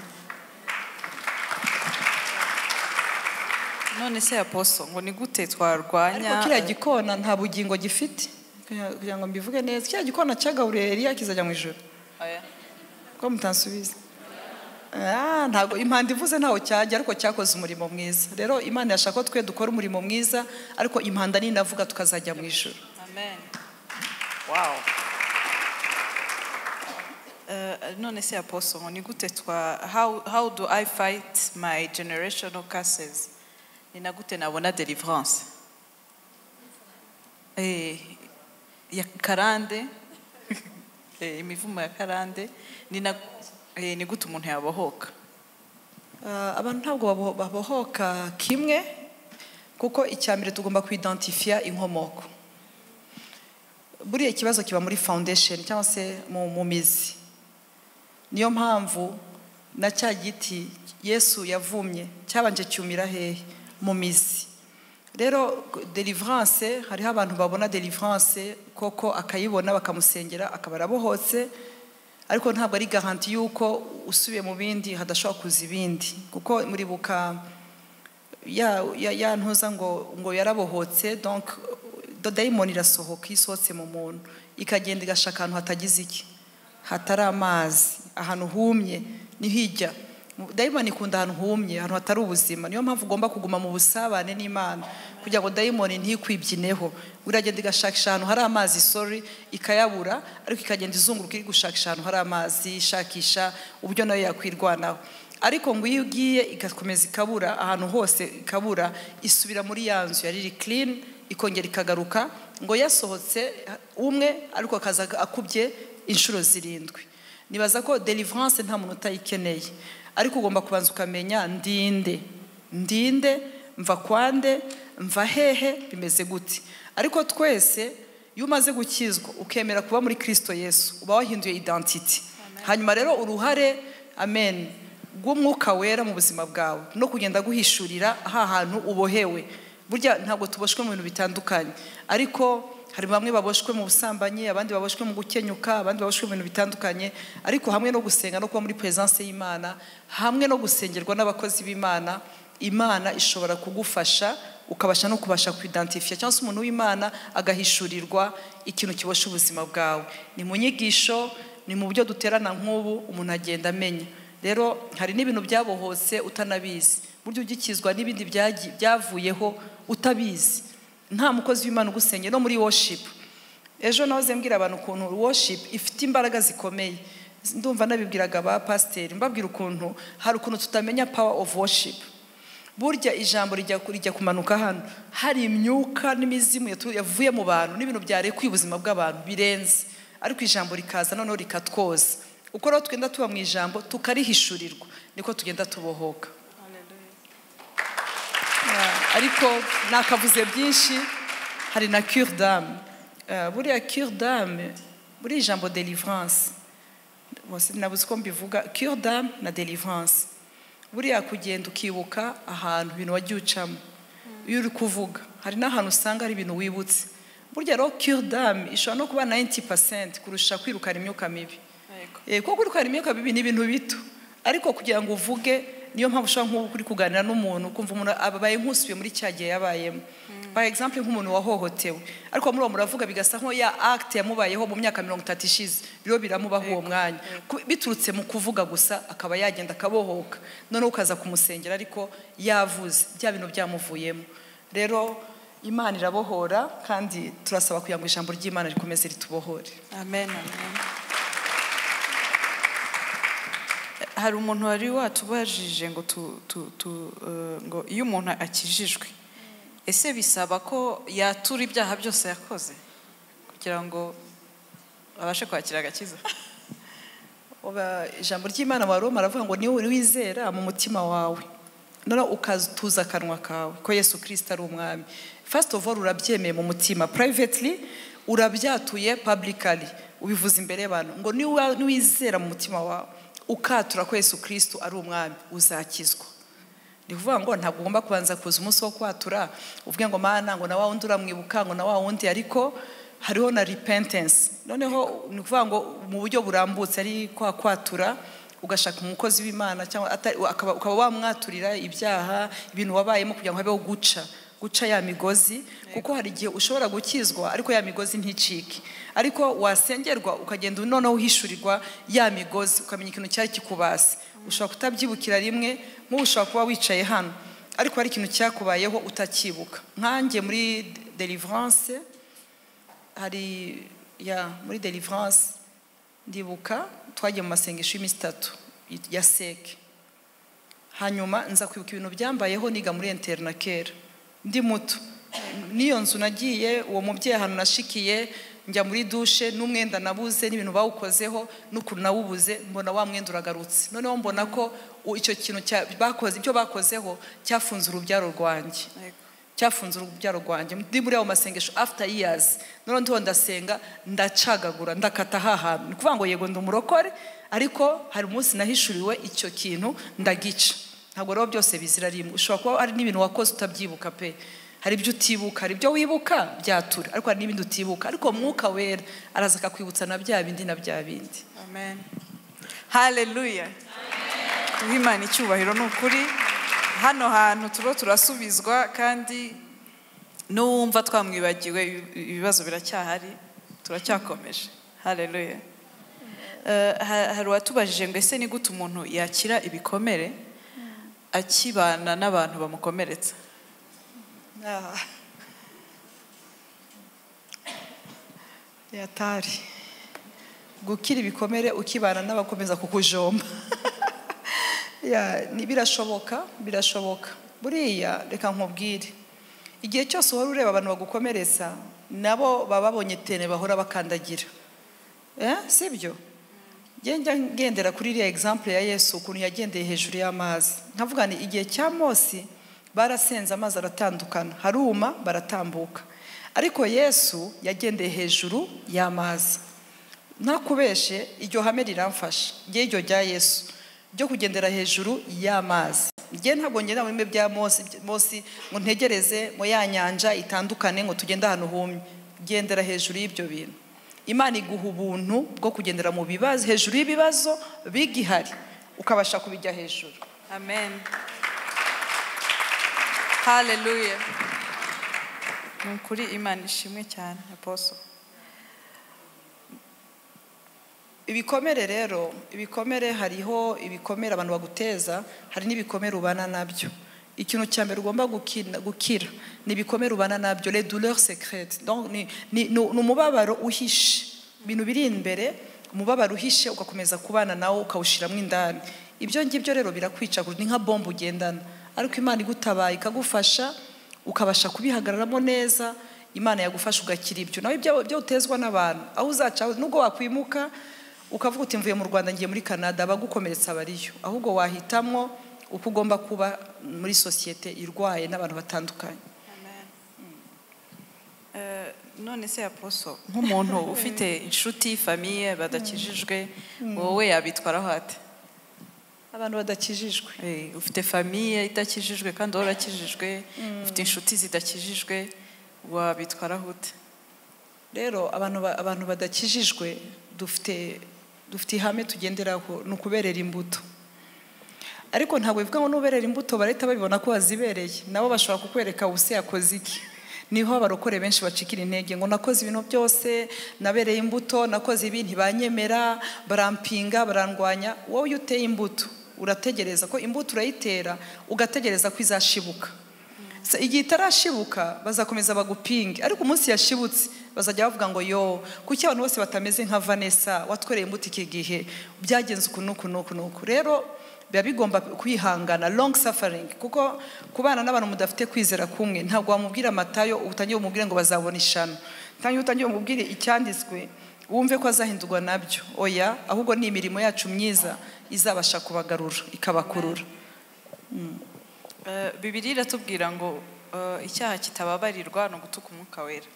None se aposo ngo ni gute twarwanya ariko kiriya gikona nta bugingo gifite? Kugira ngo mbivuge neza. Kiriya gikona cyagaburiye eliya kizajya mu ijoro. Ko mutansubiza? Ah, ntabwo impanda ivuze ntaho cyajya ariko cyakoze umurimo mwiza. Rero imana yashaka ko twe dukora umurimo mwiza ariko impanda ninavuga tukazajya mu ijoro Amen. Wow. Uh, none se apostle ngo ni gute twa how, how do i fight my generational curses? Ni na gute nabona deliverance? Eh, ya karande eh, imivumo ya karande ni eh, ni gute umuntu yabohoka. Ah, abantu ntabwo babo- babohoka kimwe kuko icya mbere tugomba kwidantifiya inkomoko. Buriya ikibazo kiba muri foundation cyangwa se mu mizi. Niyo mpamvu na cya giti yesu yavumye cyabanje cyumira hehe mu mizi. Rero deliverance hariho abantu babona deliverance koko akayibona bakamusengera akaba arabohotse ariko ntabwo ari garanti y'uko usubiye mu bindi hadashobora kuza ibindi. Kuko muribuka ya, ntuza ngo, ngo yarabohotse donc do- dayimoni irasohoka isohotse mu muntu. Ikagenda igashaka ahantu hatagize iki? Hatari amazi. Ahantu humye ni ho ijya Mu- dayimoni ikunda ahantu humye ahantu hatari ubuzima. Niyo mpamvu ugomba kuguma mu busabane n'imana. Kugira ngo dayimoni ntikwibyineho uragenda igashakisha ahantu hari amazi sorry ikayabura ariko ikagenda izunguruka iri gushakisha ahantu hari amazi ishakisha uburyo na yo yakwirwanaho. Ariko ngo iyo ugiye igakomeza ikabura ahantu hose ikabura isubira muri ya nzu yari iri clean ikongera ikagaruka ngo yasohotse umwe ariko akaza akubye inshuro zirindwi. Nibaza ko deliverance nta muntu utayikeneye. Ariko ugomba kubanza ukamenya ndinde ndinde mva kwande mva hehe? Bimeze gute. Ariko twese iyo umaze gukizwa ukemera kuba muri kirisito yesu uba wahinduye identity. Hanyuma rero uruhare amen rw'umwuka wera mu buzima bwawe no kugenda guhishurira ha hantu ubohewe. Burya ntabwo tuboshwe mu bintu bitandukanye. Ariko hari bamwe baboshwe mu busambanyi abandi baboshwe mu gukenyuka abandi baboshwe mu bintu bitandukanye. Ariko hamwe no gusenga no kuba muri presence y'imana hamwe no gusengerwa n'abakozi b'imana imana ishobora kugufasha ukabasha no kubasha kwidantifiya cyangwa se umuntu w'imana agahishurirwa ikintu kibosha ubuzima bwawe. Ni mu nyigisho ni mu buryo duterana nk'ubu umuntu agenda amenya. Rero hari n'ibintu byabohotse utanabizi. Buryo ugikizwa n'ibindi byavuyeho utabizi. Nta mukozi w'imana ugusengera no muri worship. Ejo nahoze mbwira abantu ukuntu worship ifite imbaraga zikomeye. Ndumva nabibwiraga ba pasiteri mbabwira ukuntu hari ukuntu tutamenya power of worship. Burya ijambo rijya kumanuka hano. Hari imyuka n'imizimu yavuye mu bantu n'ibintu byarekuye ubuzima bw'abantu birenze. Ariko ijambo rikaza noneho rikatwoza. Uko rero twenda tuba mu ijambo tukarihishurirwa niko tugenda tubohoka. Ariko nakavuze byinshi hari na cure d'âme. Eh, buriya cure d'âme buriya ijambo deliverance nabuze uko mbivuga cure d'âme na deliverance buriya kugenda ukibuka ahantu ibintu wagiye ucamo. Iyo uri kuvuga hari n'ahantu usanga ari ibintu wibutse. Burya rero cure d'âme ishobora no kuba 90% kurusha kwirukana imyuka mibi. Eh, kuko kwirukana imyuka mibi ni ibintu bito. Ariko kugira ngo uvuge niyo mpamvu ushobora nk'ubu uri kuganira n'umuntu ukumva umuntu abaye nk'usubiye muri cya gihe yabayemo. By example nk'umuntu wahohotewe. Ariko muri uwo muravuga bigasa nko ya acte yamubayeho mu myaka mirongo itatu ishize biriho biramubaho uwo mwanya. biturutse mu kuvuga gusa akaba yagenda akabohoka. Noneho ukaza kumusengera ariko yavuze bya bintu byamuvuyemo. Rero imana irabohora kandi turasaba kugira ngo ijambo ry'imana rikomeze ritubohore. Amen amen. Hari umuntu wari watubajije ngo eh, ngo iyo umuntu akijijwe? Ese bisaba ko yatura ibyaha byose yakoze? Kugira ngo abashe kwakira agakiza. [LAUGHS] Ijambo ry'imana wa roma aravuga ngo ni we wizera mu mutima wawe. Noneho ukatuza akanwa kawe ko yesu kirisita ari umwami. Of all urabyemeye mu mutima. Privately urabyatuye publicly. Ubivuze imbere y'abantu ngo niwa- niwizera mu mutima wawe. Ukatura ko yesu kirisito ari umwami uzakizwa. Ni ukuvuga ngo ntabwo ugomba kubanza kuza umunsi wo kwatura uvuge ngo mana ngo na wa wundi uramwibuka ngo na wa wundi. Ariko hariho na repentance. Noneho ni ukuvuga ngo mu buryo burambutse ari kwa kwatura ugashaka umukozi w'imana cyangwa ukaba wamwaturira ibyaha ibintu wabayemo kugira ngo habeho guca. Guca ya migozi kuko hari igihe ushobora gukizwa ariko ya migozi nticike. Ariko wasengerwa ukagenda noneho uhishurirwa ya migozi ukamenya ikintu cyari kikubase. Ushobora kutabyibukira rimwe nk'ubu ushobora kuba wicaye hano. Ariko hari ikintu cyakubayeho utakibuka. Nkanjye muri deliverance hari ya muri deliverance ndibuka twagiye mu masengesho y'iminsi itatu ya seke hanyuma nza kwibuka ibintu byambayeho niga muri interina kera ndi muto. N'iyo nzu nagiye uwo mubyeyi ahantu nashikiye njya muri dushe n'umwenda nabuze n'ibintu bawukozeho n'ukuntu nawubuze mbona wa mwenda uragarutse. Noneho mbona ko icyo kintu bakoze ibyo bakozeho cyafunze urubyaro rwanjye. Cyafunze urubyaro rwanjye. Ndi muri ayo masengesho after years. Noneho ndiho ndasenga ndacagagura ndakata ha hantu. Ni ukuvuga ngo yego ndi umurokore ariko hari umunsi nahishuriwe icyo kintu ndagica. Ntabwo rero byose bizira rimwe ushobora kuba hari n'ibintu wakoze utabyibuka pe. Hari ibyo utibuka hari ibyo wibuka byatura. Ariko hari n'ibindi utibuka. Ariko mwuka wera araza akakwibutsa na bya bindi na bya bindi. Amen. Haleluya duhe imana icyubahiro ni ukuri. Hano hantu turiho turasubizwa kandi n'uwumva twamwibagiwe ibi- ibibazo biracyahari turacyakomeje. Haleluya Eh, ha- hari uwatubajije ngo ese ni gute umuntu yakira ibikomere? Akibana n'abantu bamukomeretsa. Ah. yatari gukira ibikomere ukibana n'abakomeza kukujomba. [LAUGHS] Birashoboka birashoboka. Buriya reka nkubwire. Igihe cyose uhora ureba abantu bagukomeretsa nabo baba babonye tene bahora bakandagira. Eh, si byo? Njya ngendera kuri iriya example ya yesu ukuntu yagendeye hejuru y'amazi. Nkavuga ni igihe cya mosi barasenze amazi aratandukana. Haruma baratambuka. Ariko yesu yagendeye hejuru y'amazi. Ntakubeshe iryo hame riramfasha. Njye iryo rya yesu. Ryo kugendera hejuru y'amazi. Njye ntabwo ngenda muri bimwe bya mosi ngo ntegereze mu ya nyanja itandukane ngo tugende ahantu humye. Gendera hejuru y'ibyo bintu. Imana iguha ubuntu bwo kugendera mu bibazo hejuru y'ibibazo bigihari. Ukabasha kubijya hejuru. Amen. Haleluya ni ukuri imana ishimwe cyane aposo ibikomere rero ibikomere hariho ibikomere abantu baguteza hari n'ibikomere ubana na byo. Ikintu cya mbere ugomba gukira. Ni ibikomere ubana na byo. Les douleurs secrètes. Donc, ni umubabaro uhishe. Ibintu biri imbere umubabaro uhishe ugakomeza kubana nawo ukawushyiramo indani. Ibyo ngibyo rero birakwica ni nka bombe ugendana. Ariko imana igutabaye ikagufasha ukabasha kubihagararamo neza imana yagufasha ugakira ibyo. Nawe ibyo utezwa n'abantu aho uzaca nubwo wakwimuka ukavuga uti mvuye mu rwanda ngiye muri canada abagukomeretsa bariyo. Ahubwo wahitamo uko ugomba kuba muri sosiyete irwaye n'abantu batandukanye. Eh, none se aposo nk'umuntu [LAUGHS] ufite inshuti famiye badakijijwe wowe yabitwaraho ate abantu badakijijwe. Eh, ufite famiye idakijijwe kandi wowe urakijijwe ufite inshuti zidakijijwe wabitwaraho ute? Rero abantu ba- abantu badakijijwe dufite dufite ihame tugenderaho ni ukuberera imbuto. Ariko ntabwo bivuga ngo nuberera imbuto barahita babibona ko wazibereye. Nabo bashobora kukwereka ubuse yakoze iki? Niho abarokore benshi bacikira intege ngo nakoze ibintu byose nabereye imbuto nakoze ibi ntibanyemera barampinga barandwanya. Wowe iyo uteye imbuto urategereza ko imbuto urayitera ugategereza ko izashibuka. Se- igihe itarashibuka bazakomeza bagupinge. Ariko umunsi yashibutse bazajya bavuga ngo yo kuki abantu bose batameze nka vanessa watwereye imbuto iki gihe? Byagenze uku n'uku n'uku. Rero biba bigomba kwihangana long suffering. Kuko kubana n'abantu mudafite kwizera kumwe ntabwo wamubwira amatayo utangiye umubwire ngo bazabona ishano. Tangiye utangiye umubwire icyanditswe wumve ko azahindurwa na byo. Oya ahubwo ni imirimo yacu myiza izabasha kubagarura ikabakurura. Eh, bibiri iratubwira ngo eh, icyaha kitababarirwa ni ugutuka umwuka wera.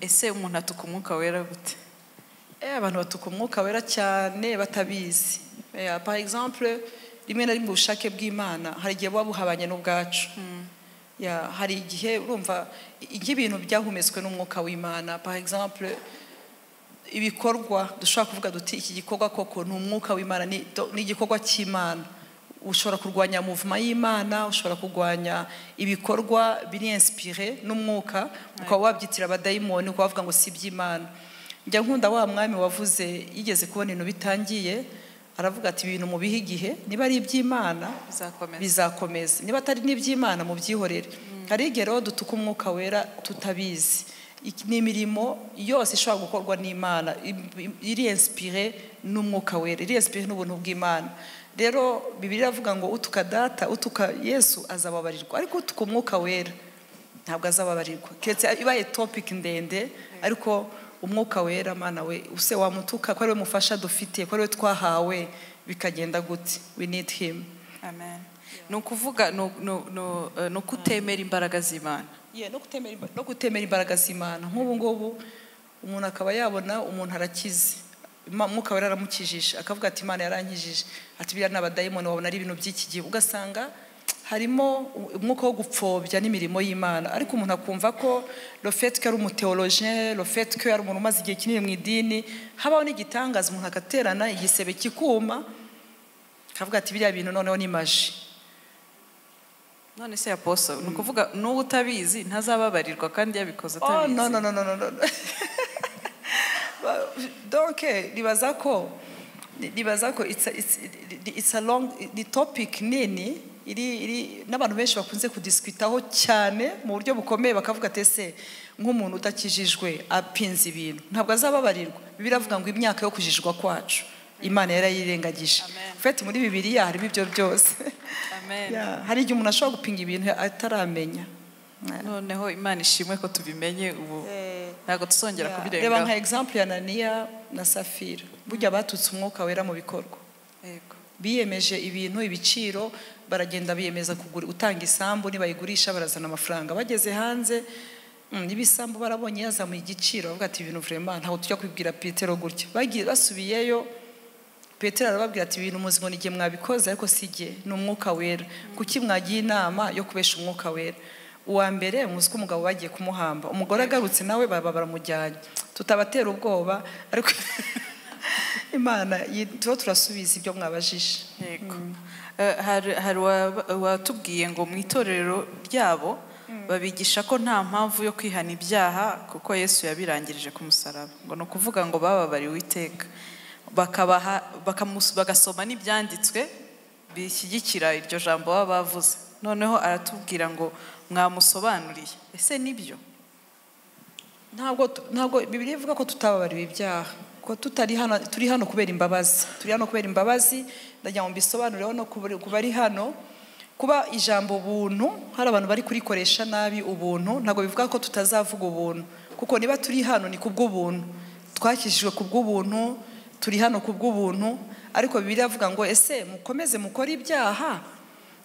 Ese umuntu atuka umwuka wera gute? Eh, abantu batuka umwuka wera cyane batabizi. Par exemple rimwe na rimwe ubushake bw'imana. Hari igihe buba buhabanye n'ubwacu. Ya, hari igihe urumva iyo ibintu byahumetswe n'umwuka w'imana. Par exemple ibikorwa dushobora kuvuga duti iki gikorwa koko ni umwuka w'imana ni igikorwa cy'imana. Ushobora kurwanya muvuma y'imana ushobora kurwanya ibikorwa biri inspire n'umwuka ukaba wabyitira abadayimoni ukaba wavuga ngo si iby'imana. Njya nkunda wa mwami wavuze yigeze kubona ibintu bitangiye aravuga ati ibintu mubihe igihe niba ari iby'imana bizakomeza. niba atari n'iby'imana mubyihorere hari igihe rero dutuka umwuka wera tutabizi. Ni imirimo yose ishobora gukorwa n'imana i- iri inspire n'umwuka wera iri inspire n'ubuntu bw'imana. Rero bibiri iravuga ngo utuka data utuka yesu azababarirwa. Ariko utuka umwuka wera ntabwo azababarirwa. Keretse ibaye topic ndende ariko umwuka wera mana we use wamutuka ko ari we mufasha dufite ko ari we twahawe bikagenda gute. We need him. Amen. Ni ukuvuga ni u- eh, ni ukutemera imbaraga z'imana. Yeah, no no gutemera imbaraga z'imana. Nk'ubu ngubu umuntu akaba yabona umuntu arakize. Umwuka wera aramukijije. Akavuga ati imana yarankijije ati biriya ni abadayimoni wabona ari ibintu by'iki gihe. Ugasanga harimo umwuka wo gupfobya n'imirimo y'imana. Ariko umuntu akumva ko fait ko ari umuteologien le fait ko ari umuntu umaze igihe kinini mu idini habaho n'igitangaza umuntu agaterana igisebe kikuma akavuga ati biriya bintu noneho ni maji. None se aposo ni ukuvuga n'uwo utabizi ntazababarirwa kandi yabikoze Oh, atabizi. no, no, no, no, no, eh, nibaza [LAUGHS] ko nibaza ko it's a, it's, it's a long ni topic nini n'abantu benshi bakunze kudisikitaho cyane mu buryo bukomeye bakavuga ati ese nk'umuntu udakijijwe apinze ibintu? Ntabwo azababarirwa. Bibiliya avuga ngo imyaka yo kujijwa kwacu. Imana yarayirengagije fete muri bibiliya harimo ibyo byose. Hari igihe umuntu ashobora gupinga ibintu ataramenya. Noneho imana ishimwe ko tubimenye ubu. Eh, ntabwo tuzongera Yeah, reba nka example ya Ananiya na Safira. Burya batutse umwuka wera mu bikorwa. Biyemeje ibintu ibiciro baragenda biyemeza kugura gutanga isambu nibayigurisha barazana amafaranga. Bageze hanze mm, n'ibisambu barabonye yazamuye igiciro bavuga ati ibintu vraiment ntabwo tujya kubibwira Petero gutya. Bagiye basubiyeyo Petero arababwira ati ibintu muzi ngo n'igihe mwabikoze ariko si jye ni umwuka wera. Kuki mwagiye inama yo kubesha umwuka wera? Uwa mbere muzi ko umugabo bagiye kumuhamba. Umugore agarutse nawe baba baramujyanye. Tutabatera ubwoba ariko [LAUGHS] imana tuba turasubiza ibyo mwabajije. Yego. Eh, hari uwa- uwatubwiye ngo mu itorero ryabo babigisha ko nta mpamvu yo kwihana ibyaha kuko yesu yabirangirije ku musaraba. Ngo ni ukuvuga ngo bababariwe iteka bagasoma n'ibyanditswe bishyigikira iryo jambo baba bavuze. Noneho aratubwira ngo mwamusobanuriye. Ese ni byo? Ntabwo ntabwo bibiri ivuga ko tutababariwe ibyaha ko tutari hano turi hano kubera imbabazi. Turi hano kubera imbabazi ndagira ngo mbisobanureho no ku bari- ku hano kuba ijambo buntu hari abantu bari kurikoresha nabi ubuntu ntabwo bivuga ko tutazavuga ubuntu. Kuko niba turi hano ni kubw'ubuntu twakijijwe kubw'ubuntu turi hano kubw'ubuntu ariko bibiri avuga ngo ese mukomeze mukore ibyaha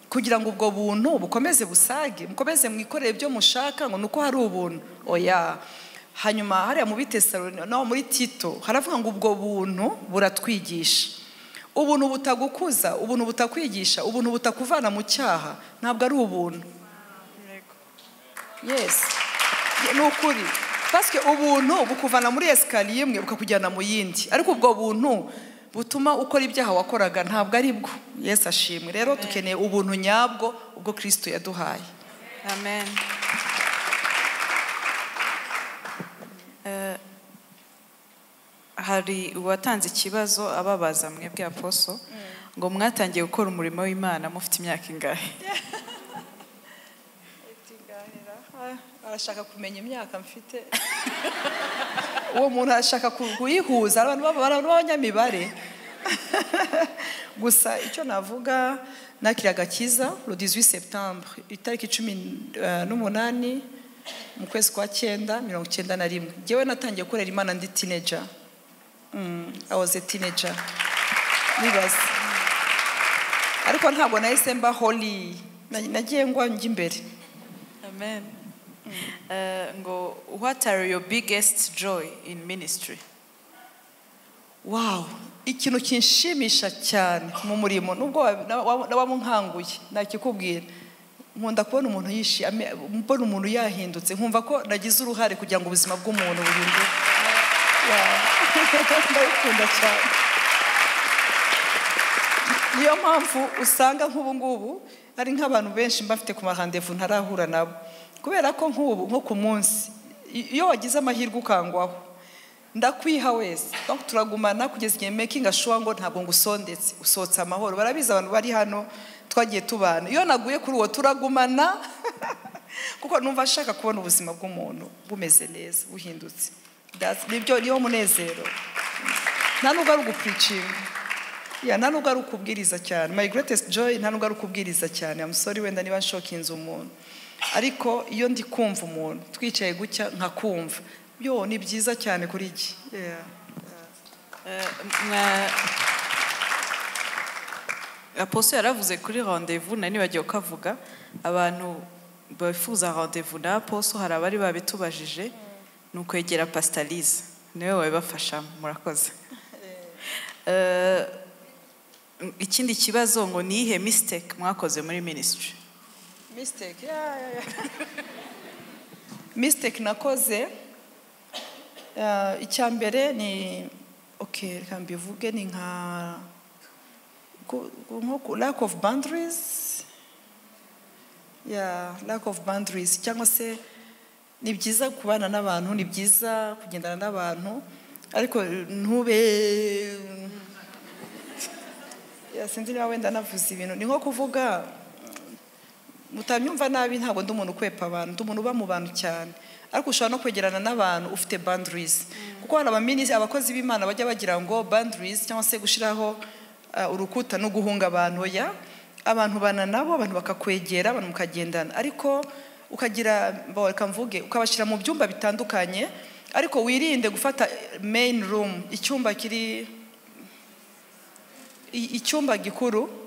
kugira ngo ubwo buntu bukomeze busage? Mukomeze mwikorere ibyo mushaka ngo nuko hari ubuntu. Oya. Hanyuma hariya mu bitesaroni no muri tito haravuga ngo ubwo buntu buratwigisha. Ubuntu butagukuza ubuntu butakwigisha ubuntu butakuvana mu cyaha. Ntabwo ari ubuntu. Yes. Ni ukuri. Pasike ubuntu bukuvana muri esikariye imwe bukakujyana mu yindi. Ariko ubwo buntu butuma ukora ibyaha wakoraga ntabwo ari bwo. Yesu ashimwe. Rero dukeneye ubuntu nyabwo ubwo kirisito yaduhaye. Amen. Eh, hari uwatanze ikibazo ababaza mwebwe aposo ngo mwatangiye gukora umurimo w'imana mufite imyaka ingahe? Arashaka kumenya imyaka mfite. [LAUGHS] Uwo muntu arashaka ku- kuyihuza abantu baba- abantu b'abanyamibare [LAUGHS] gusa icyo navuga nakiriye agakiza le 18 septembre itariki cumi eh, n'umunani mu kwezi kwa cyenda mirongo icyenda na rimwe. Njyewe natangiye gukorera imana ndi teenager. Mm, I was a teenager. Nibaza ariko ntabwo nahise mba holy. Na- nagiye ngwa njya imbere amen. Eh, ngo what are your biggest joy in ministry? Wow. Ikintu kinshimisha cyane mu murimo. Nubwo wamunkanguye nakikubwira. Nkunda kubona umuntu yishimye mbona umuntu yahindutse. Nkumva ko nagize uruhare kugira ngo ubuzima bw'umuntu buhinduke. Ndabikunda [LAUGHS] cyane niyo mpamvu usanga nk'ubu ngubu hari nk'abantu benshi mba mfite ku marandevu ntarahura nabo. Kubera ko nk'ubu nko ku munsi iyo wagize amahirwe ukangwaho ndakwiha wese. Turagumana kugeza igihe making sure ngo ntabwo ngusondetse usohotse amahoro. Barabizi abantu bari hano twagiye tubana. Iyo naguye kuri uwo turagumana [LAUGHS] kuko numva ashaka kubona ubuzima bw'umuntu bumeze neza buhindutse. Ni byo niyo munezero. Nta nubwo ari ugupuricinga ya nta nubwo ari ukubwiriza cyane. My greatest joy nta nubwo ari ukubwiriza cyane. Sorry wenda niba nshokinze umuntu. Ariko iyo ndi kumva umuntu twicaye gutya nkakumva. Yo ni byiza cyane kuri Yeah. Eh, mwa- aposo yaravuze kuri rendez-vous nari nibagiwe ko abantu bifuza rendez-vous na aposo hari abari babitubajije. Ni ukwegera pasitalize ni we wabibafashamo murakoze. [LAUGHS] Eh, ikindi kibazo ngo ni iyihe mistake mwakoze muri ministry? Mistake yeah, yeah, yeah. [LAUGHS] mistake nakoze. Uh, icya mbere ni okay reka mbivuge ni nka lack of boundaries. Yeah lack of boundaries cyangwa se ni byiza kubana n'abantu ni byiza kugendana n'abantu ariko ntube sinzi niba wenda navuze ibintu. Ni nko kuvuga mutamyumva nabi ntabwo ndi umuntu ukwepa abantu ndi umuntu uba mu bantu cyane. Ariko ushobora no kwegerana n'abantu ufite boundaries. Kuko hari abakozi b'imana bajya bagira ngo boundaries cyangwa se gushyiraho uh, urukuta no guhunga abantu ya? Abantu bana nabo abantu bakakwegera abantu mukagendana. Ariko ukagira mvuge ukabashyira mu byumba bitandukanye ariko wirinde gufata main room icyumba kiri icyumba gikuru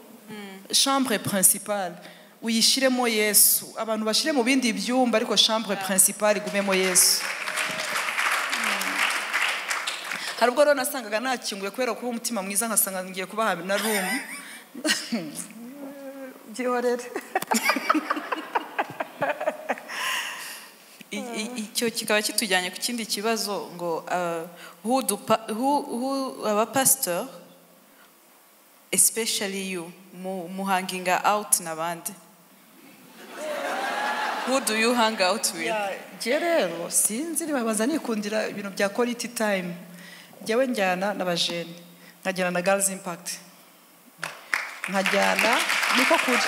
chambre principale. Uyishyiremo yesu. Abantu bashyire mu bindi byumba ariko chambre principale igumemo yesu. Hari ubwo rero nasangaga nakinguye kubera kuba umutima mwiza nkasanga ngiye kubaha na room. Byihorere [LAUGHS] icyo kikaba kitujyanye ku kindi kibazo ngo uh, who do pa- who, who abapasitori especially you mu, muhanginga out n'abandi who do you hang out with? Jye rero sinzi nibabaza nikundira ibintu bya quality time. Njyewe njyana n'abajene nkajyana na girls impact. Nkajyana niko kuri.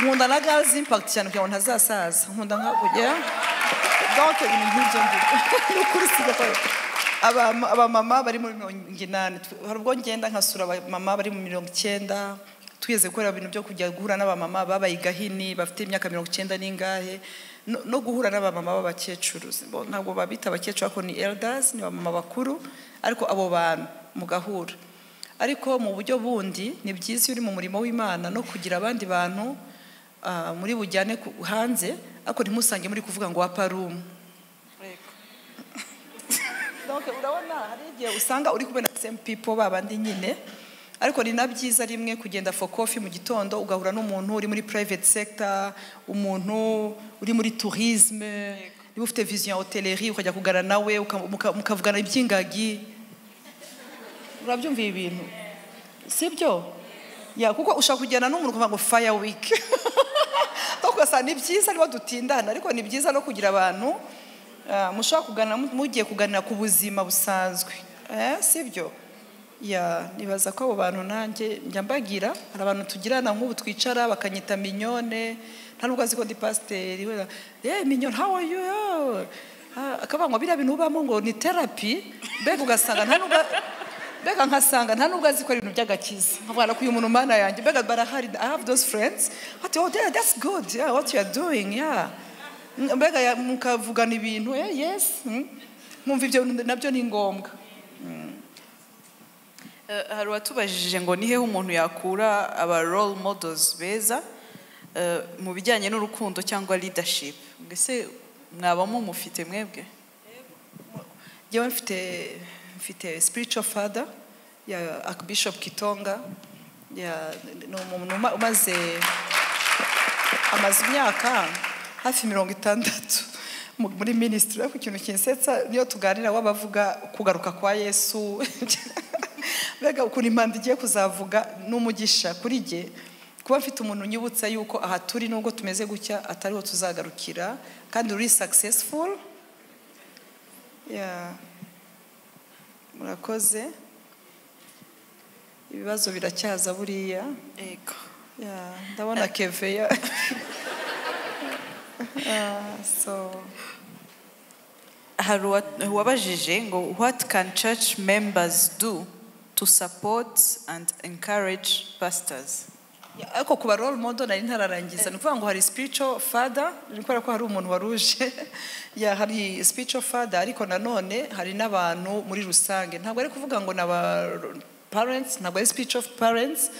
Nkunda na girls impact cyane kugira ngo ntazasaza. Nkunda nka kujya. Donc ibintu nk'ibyo ngibyo [LAUGHS] ni ukuri sigakora Abama- abamama bari muri mirongo inani. Hari ubwo ngenda nkasura abamama bari mu mirongo icyenda. Tugeze gukora ibintu byo kujya guhura n'abamama babaye i gahini bafite imyaka mirongo icyenda n'ingahe. No guhura n'abamama b'abakecuru. Ntabwo babita abakecuru ariko ni elders ni abamama bakuru ariko abo bantu mugahura. Ariko mu buryo bundi ni byiza iyo uri mu murimo w'imana no kugira abandi bantu muri bujyane hanze ariko ntimusange muri kuvuga ngo waparumu donc urabona hari igihe usanga uri kumwe na same people babandi nyine ariko ni na byiza rimwe kugenda for coffee mu gitondo ugahura n'umuntu uri muri private sector umuntu uri muri tourisme niba ufite vision ya hotellerie ukajya kugana nawe uka- muka- mukavugana iby'ingagi. Urabyumva ibi bintu? Sibyo ya kuko ushaka kujyana n'umuntu ukavuga ngo week. [LAUGHS] Donc ugasanga ni byiza niba dutindana ariko ni byiza no kugira abantu ah, mushobora kuganira mu- mugiye kuganira ku buzima busanzwe. Eh, sibyo? Ya nibaza ko abo bantu nanjye njya mbagira hari abantu tugirana nk'ubu twicara bakanyita minyone nta nubwo azi ko ndi pasiteri we eh minyone how are you? Ah, akavuga ngo biriya bintu ubamo ngo ni therapy mbega ugasanga nta nubwo mbega nkasanga nta nubwo azi ko ari ibintu by'agakiza. Nkavuga ko uyu muntu mana yanjye mbega barahari i have those friends. Ati oh yeah, that's good yeah, what you are doing yeah. Mbega mukavugana ibintu eh, yes mm. nkumva ibyo na byo ni ngombwa. Eh, hari uwatubajije ngo ni hehe umuntu yakura aba role models beza eh, mu bijyanye n'urukundo cyangwa leadership? Mbese mwabamo mufite mwebwe? Njyewe mfite mfite spiritual father ya archbishop kitonga ya ni umuntu uma- umaze amaze imyaka hafi mirongo itandatu mu- muri minisitiri ariko ikintu kinsetsa niyo tuganira wabavuga kugaruka kwa yesu. [LAUGHS] Mbega ukuntu impanda igiye kuzavuga n'umugisha kuri jye. Kuba mfite umuntu unyibutsa yuko aha turi nubwo tumeze gutya atariho tuzagarukira. Kandi uri successful. Yeah. Murakoze. Ibibazo biracyaza buriya. Ndabona keveya. [LAUGHS] Ah, so. Hari uwa- uwabajije ngo what can church members do to support and encourage pastors? Ariko kuba role model nari ntararangiza. Ni ukuvuga ngo hari spiritual father ni kubera ko hari umuntu waruje [LAUGHS] ya hari spiritual father ariko nanone hari n'abantu muri rusange. Ntabwo ari kuvuga ngo ni aba parents ntabwo ari spiritual parents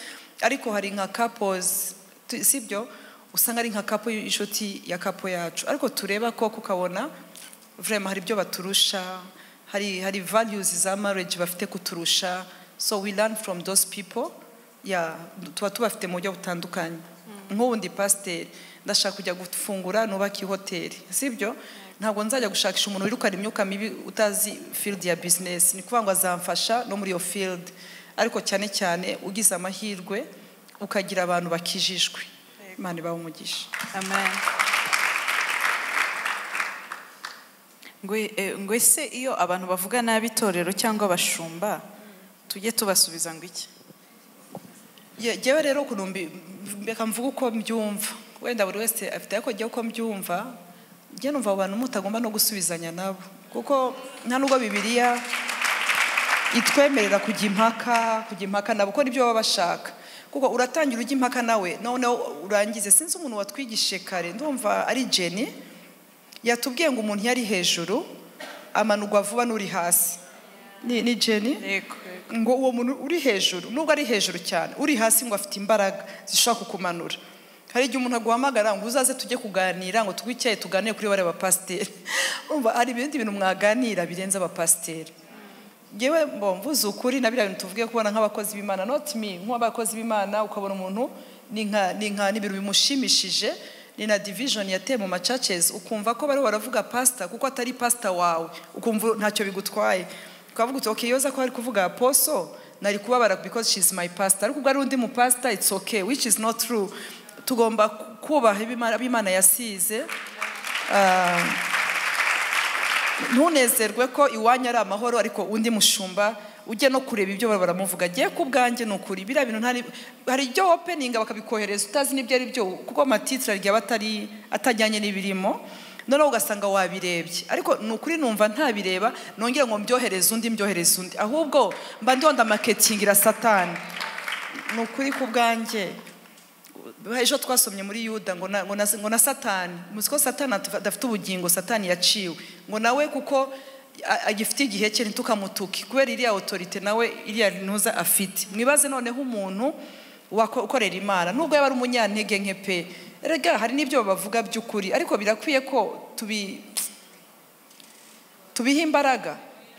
ariko hari nka couples. Sibyo usanga ari nka couple inshuti ya couple yacu. Ariko tureba ko kukabona vraiment hari ibyo baturusha hari hari values za marriage bafite kuturusha. So we learn from those people. Tuba tubafite mu buryo butandukanye. Nk'ubundi pasiteri ndashaka kujya gufungura nubake ihoteli sibyo ntabwo nzajya gushakisha umuntu wirukana imyuka mibi utazi field ya business. Ni ukuvuga ngo azamfasha no muri iyo field. Ariko cyane cyane ugize amahirwe ukagira abantu bakijijwe. Imana ibaha umugisha. Ngo eh, ngo ese iyo abantu bavuga nabi itorero cyangwa abashumba tujye tubasubiza ngo iki? Ye- Jyewe rero ukuntu mbeka mvuga uko mbyumva. Wenda buri wese afite jyewe uko mbyumva njye numva abo bantu mutagomba no gusubizanya nabo. Kuko nta nubwo bibiliya itwemerera kujya impaka kujya impaka nabo kuko ni byo baba bashaka. Kuko uratangira ujya impaka nawe noneho urangize. Sinzi umuntu watwigishije kare. Ndumva ari jeni yatubwiye ngo umuntu iyo ari hejuru amanurwa vuba n'uri hasi. Ni ni jeni ngo uwo muntu uri hejuru nubwo ari hejuru cyane uri hasi ngo afite imbaraga zishobora kukumanura. Hari igihe umuntu aguhamagara ngo uzaze tujye kuganira ngo twicaye tuganire kuri bariya bapasiteri. [LAUGHS] Urumva hari ibindi bintu mwaganira birenze abapasiteri. Ngewe mvuze ukuri na biriya bintu tuvuge kubona nk'abakozi b'imana not me nk'abakozi b'imana ukabona umuntu ni nka ni n'ibintu bimushimishije ni na division yateye mu macaces ukumva ko bari baravuga pastor kuko atari pastor wawe ukumva ntacyo bigutwaye. Ukavuga uti okay yoza ko ari kuvuga apostle nari kubabara because she's my pastor. Ariko ubwo ari undi mu pastor it's okay which is not true. Tugomba kubaha ab'imana yasize. Ah, ntunezerwe ko iwanyu ari amahoro ariko undi mushumba ujye no kureba ibyo baramuvuga. Agiye ku bwanjye ni ukuri biriya bintu hari ibyo openinga bakabikohereza utazi n'ibyo ari byo kuko amatitire agiye aba atajyanye n'ibirimo. Noneho ugasanga wabirebye. Ariko ni ukuri numva ntabireba nongere ngo mbyohereze undi mbyohereze undi. Ahubwo mba ndiho ndamaketingira satani. Ni ukuri ku bwanjye ejo twasomye muri yuda ngo na, satani. Muzi ko satani adafite ubugingo satani yaciwe. Ngo nawe kuko agifite igihe cye ntitukamutuke kubera iriya otorite nawe iriya ntuza afite. Mwibaze noneho umuntu ukorera imana. Nubwo yaba ari umunyantege nke pe erega hari n'ibyo bavuga by'ukuri. Ariko birakwiye ko tubi tubiha imbaraga.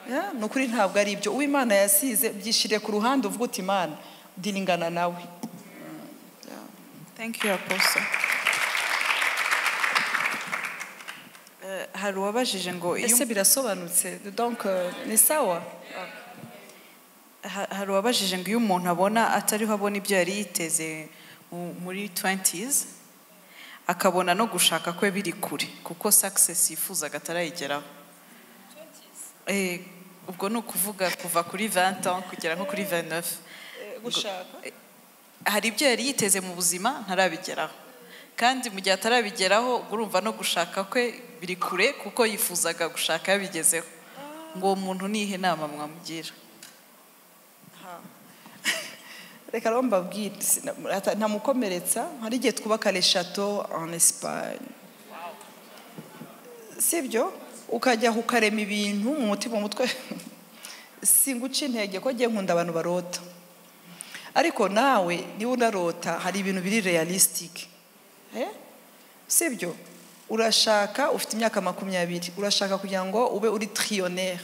Ya, ni ukuri ntabwo ari ibyo. Uwimana yasize byishyire ku ruhande uvuga uti imana diringana nawe. Thank you, Apostle. Eh, hari uwabajije ngo iyo ese birasobanutse? Euh, ni sawa? Ha- hari uwabajije ngo iyo umuntu abona atariho abona ibyo yari yiteze mu- muri 20s akabona no gushaka kwe biri kure kuko success yifuzaga atarayigeraho. Eh, ubwo ni ukuvuga kuva kuri 20 ans kugera nko kuri 29 gushaka? Hari ibyo yari yiteze mu buzima ntarabigeraho. Kandi mu gihe atarabigeraho urumva no gushaka kwe biri kure kuko yifuzaga gushaka yabigezeho. Ngo uwo muntu nihe nama mwamugira reka rero mbabwire ntamukomeretsa hari igihe twubaka chateaux en espagne. Sibyo ukajya ukarema ibintu mu mutima mu mutwe. [LAUGHS] Singuca intege ko ngiye nkunda abantu barota. Ariko nawe niba unarota hari ibintu biri realistic. Eh? sibyo urashaka ufite imyaka makumyabiri urashaka kugira ngo ube uri trillionaire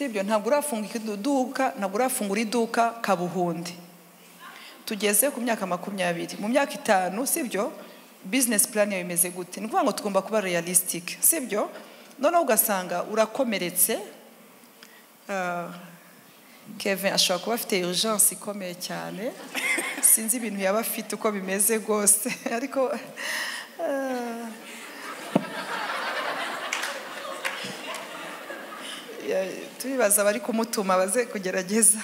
sibyo ntabwo urafunga iduka ntabwo urafungura iduka kabuhundi. Tugeze ku myaka makumyabiri. Mu myaka itanu sibyo business plan yawe imeze gute? Ni ukuvuga ngo tugomba kuba realistic sibyo? Noneho ugasanga urakomeretse Ah, Kevin ashobora kuba afite urgence ikomeye cyane. [LAUGHS] Sinzi ibintu yaba afite uko bimeze rwose. [LAUGHS] Ariko [LAUGHS] ya- tubibaza abari kumutuma baze kugerageza.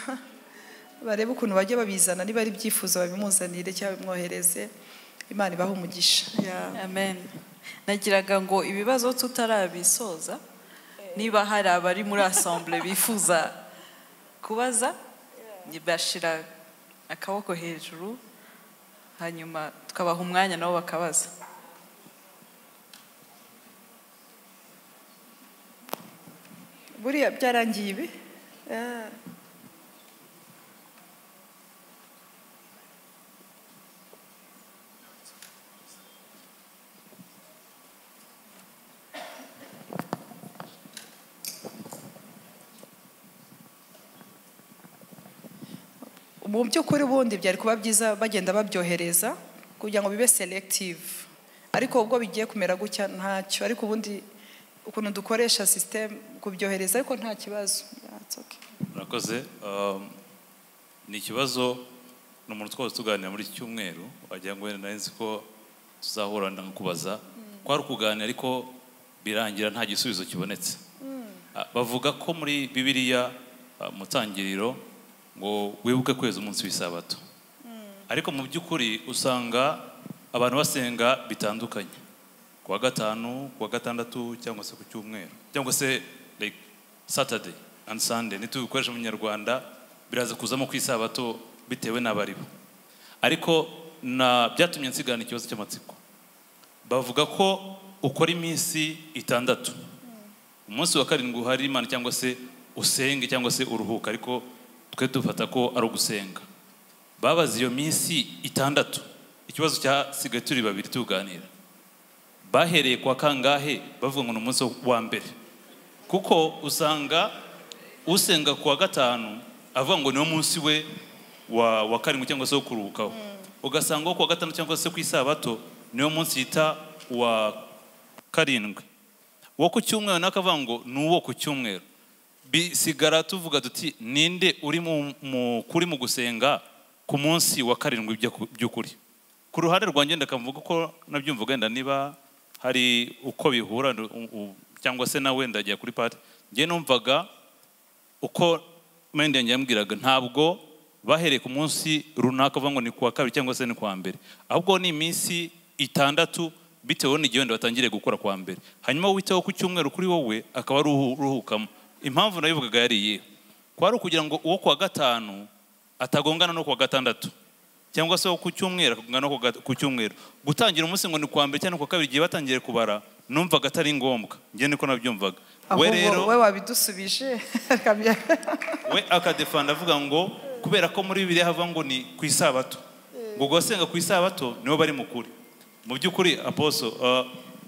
Barebe ukuntu bajya babizana niba ari ibyifuzo babimuzanire cyangwa bimwohereze imana ibahe umugisha. Amen. Nagiraga ngo ibibazo tutarabisoza niba hari abari muri assemble bifuza kubaza bashyira akaboko hejuru hanyuma tukabaha umwanya nabo bakabaza. Buriya byarangiye ibi? Ah. mu by'ukuri ubundi byari kuba byiza bagenda babyohereza kugira ngo bibe selective. Ariko ubwo bigiye kumera gutya ntacyo. Ariko ubundi ukuntu dukoresha sisiteme kubyohereza ariko nta kibazo. Murakoze. Um, ni ikibazo ni umuntu twose tuganira muri iki cyumweru wagira ngo wenda nzi ko tuzahura ndakubaza kwari ukuganira ariko birangira nta gisubizo kibonetse. Ah, bavuga ko muri bibiliya ah, mu tangiriro ngo wibuke kweza umunsi w'isabato. Ariko mu by'ukuri usanga abantu basenga bitandukanye. Ku wa gatanu ku wa gatandatu cyangwa se ku cyumweru. Cyangwa se like saturday and sunday. Nitubikoresha mu nyarwanda biraza kuzamo ku isabato bitewe n'abaribo ariko na byatumye nsigana ikibazo cy'amatsiko. Bavuga ko ukora iminsi itandatu. Umunsi wa karindwi uhari imana cyangwa se usenge cyangwa se uruhuka. Ariko twe dufata ko ari ugusenga. Babaze iyo minsi itandatu. Ikibazo cyasigaye turi babiri tuganira. Bahereye kwa kangahe? Bavuga ngo ni umunsi wa mbere. Kuko usanga usenga ku wa gatanu avuga ngo niwo munsi we wa, karindwi cyangwa se wo kuruhukaho. Ugasanga wo ku wa gatanu cyangwa se ku isabato niwo munsi yita wa karindwi. Wo ku cyumweru nawe akavuga ngo ni uwo ku cyumweru. Bisigara tuvuga tuti ninde uri mu, kuri mu gusenga ku munsi wa karindwi by'uku- by'ukuri? Ku ruhande rwanjye ndakavuga ko nabyumva wenda niba hari uko bihura cyangwa se nawe ndagiye kuri pati njye numvaga uko mende yanjye yambwiraga ntabwo bahereye ku munsi runaka bavuga ngo ni kuwa kabiri cyangwa se ni kuwa mbere. Ahubwo ni iminsi itandatu bitewe n'igihe wenda batangiriye gukora kuwa mbere. Hanyuma witeho ku cyumweru kuri wowe akaba ari uhu- uruhukamo impamvu nabivugaga yari iyihe? Kwari ukugira ngo uwo kuwa gatanu atagongana no kuwa gatandatu. Cyangwa se ku cyumweru akagongana no ku ku cyumweru. Gutangira umunsi ngo ni kuwa mbere cyangwa kuwa kabiri igihe batangiye kubara numvaga atari ngombwa. Njye niko nabyumvaga. We rero we wabidusubije [LAUGHS] we akadefanda avuga ngo kubera ko muri bibiliya havuga ngo ni ku isabato. Ngo basenga ku isabato nibo bari mu kuri. Mu by'ukuri aposo uh,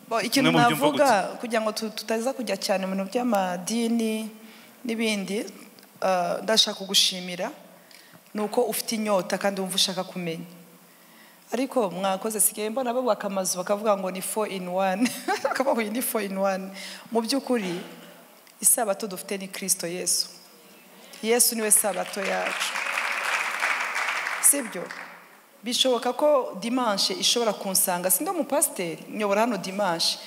Bo, ikintu navuga kugira ngo tu- tutaza kujya cyane mu bintu by'amadini n'ibindi ah, ndashaka kugushimira. Ni uko ufite inyota kandi wumva ushaka kumenya. Ariko mwakoze sigaye mbona babaka amazu bakavuga ngo ni 4 in 1 [LAUGHS] bakavuga ngo ni 4 in 1 mu by'ukuri isabato dufite ni kirisito yesu. Yesu ni we sabato yacu. Sibyo bishoboka ko dimanche ishobora kunsanga. Sindi umupasiteri nyobora hano dimanche.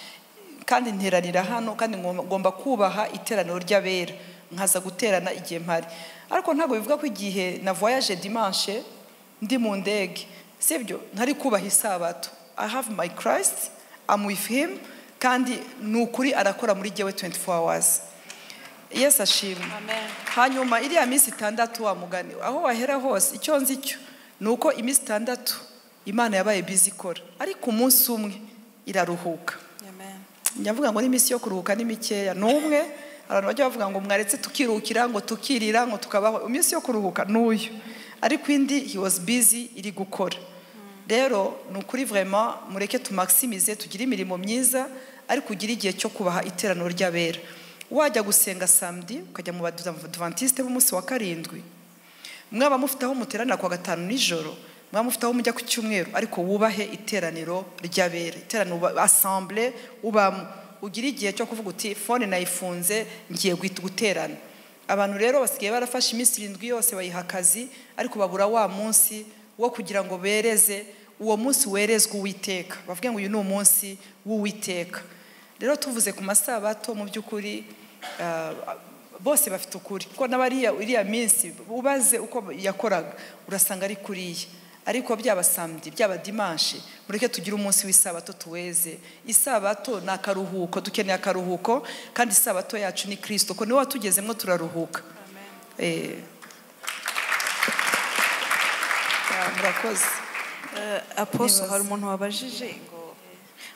Kandi nteranira hano kandi ngomba kubaha iteraniro ry'abera. Nkaza guterana igihe mpari. Ariko ntabwo bivuga ko igihe na voyage dimanche ndi mu ndege. Sibyo ntari kubaha isabato. I have my christ i'm with him kandi ni ukuri arakora muri jyewe 24 hours. Yesu ashimwe. Amen. hanyuma iriya minsi itandatu wa mugani aho wahera hose icyo nzi cyo ni uko iminsi itandatu imana yabaye bizi ikora. Ariko umunsi umwe iraruhuka. Amen. ndavuga ngo n'iminsi yo kuruhuka ni mikeya. Ni umwe abantu bajya bavuga ngo mwaretse tukiruhukira ngo tukirira ngo tukabaho. Iminsi yo kuruhuka ni uyu. Ariko indi he was busy iri gukora. Rero ni ukuri vraiment mureke tumaximize tugire imirimo myiza ariko ugire igihe cyo kubaha iteraniro ry'abera. Wajya gusenga samedi ukajya mu badventiste b'umunsi wa karindwi mwaba mufite aho muteranira ku wa gatanu nijoro mwaba mufite aho mujya ku cyumweru ariko wubahe iteraniro ry'abera. Iteraniro assemble ubamo ugire igihe cyo kuvuga uti fone nayifunze ngiye guterana. Abantu rero basigaye barafashe iminsi irindwi yose bayiha akazi ariko babura wa munsi wo kugira ngo bereze uwo munsi werezwe uwiteka. Bavuge ngo uyu ni umunsi w'uwiteka. Rero tuvuze ku masabato mu by'ukuri ah, bose bafite ukuri. Kuko n'abariya iriya minsi ubaze uko yakoraga urasanga ari kuriya. Ariko byaba samedi byaba dimanche mureke tugire umunsi w'isabato tuweze. Isabato ni akaruhuko dukeneye akaruhuko kandi isabato yacu ni kirisito ko ni we watugezemo turaruhuka. Eh. Murakoze. Aposo Nibaza. hari umuntu wabajije ngo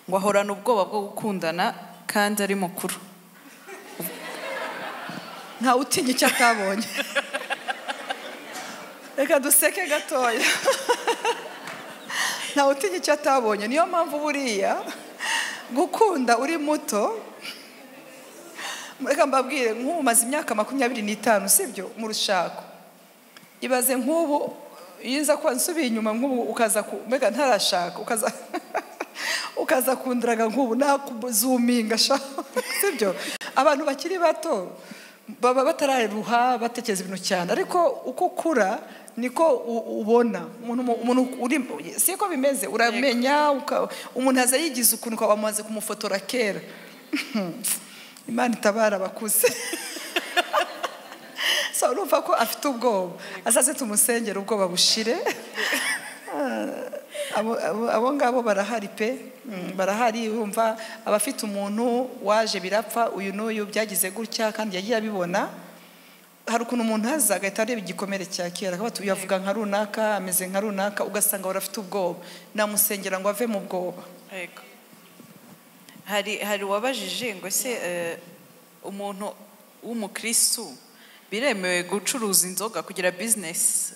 ngo ahorana ubwoba bwo gukundana kandi ari mukuru. Ntawe utinya icyo atabonye. [LAUGHS] reka duseke gatoya ntawe utinya icyo atabonye niyo mpamvu buriya gukunda uri muto. Reka mbabwire nk'ubu umaze imyaka makumyabiri n'itanu sibyo mu rushako ibaze nk'ubu iyo uza kuba nsubiye inyuma nk'ubu ukaza mbega ntarashaka ukaza [LAUGHS] ukaza kundiraga nk'ubu nakuzuminga [LAUGHS] sibyo abantu bakiri bato baba batararuha batekereza ibintu cyane ariko uko ukura niko ubona. Umuntu uri siko bimeze uramenya umuntu aza yigize ukuntu ukaba wamaze kumufotora kera. [LAUGHS] Imana itabara abakuze. [LAUGHS] So urumva ko afite ubwoba. Azaze tumusengere ubwoba bushire. [LAUGHS] Abo, abo, abo ngabo barahari pe. Mm, barahari urumva abafite umuntu waje birapfa uyu n'uyu byagize gutya kandi yagiye abibona. Hari ukuntu umuntu aza agahita areba igikomere cya kera akaba ati, "Uyu avuga nka runaka ameze nka runaka ugasanga barafite ubwoba. Namusengera ngo ave mu bwoba. Hari hari uwabajije ngo ese eh, umuntu w'umukristu biremewe gucuruza inzoga kugira bizinesi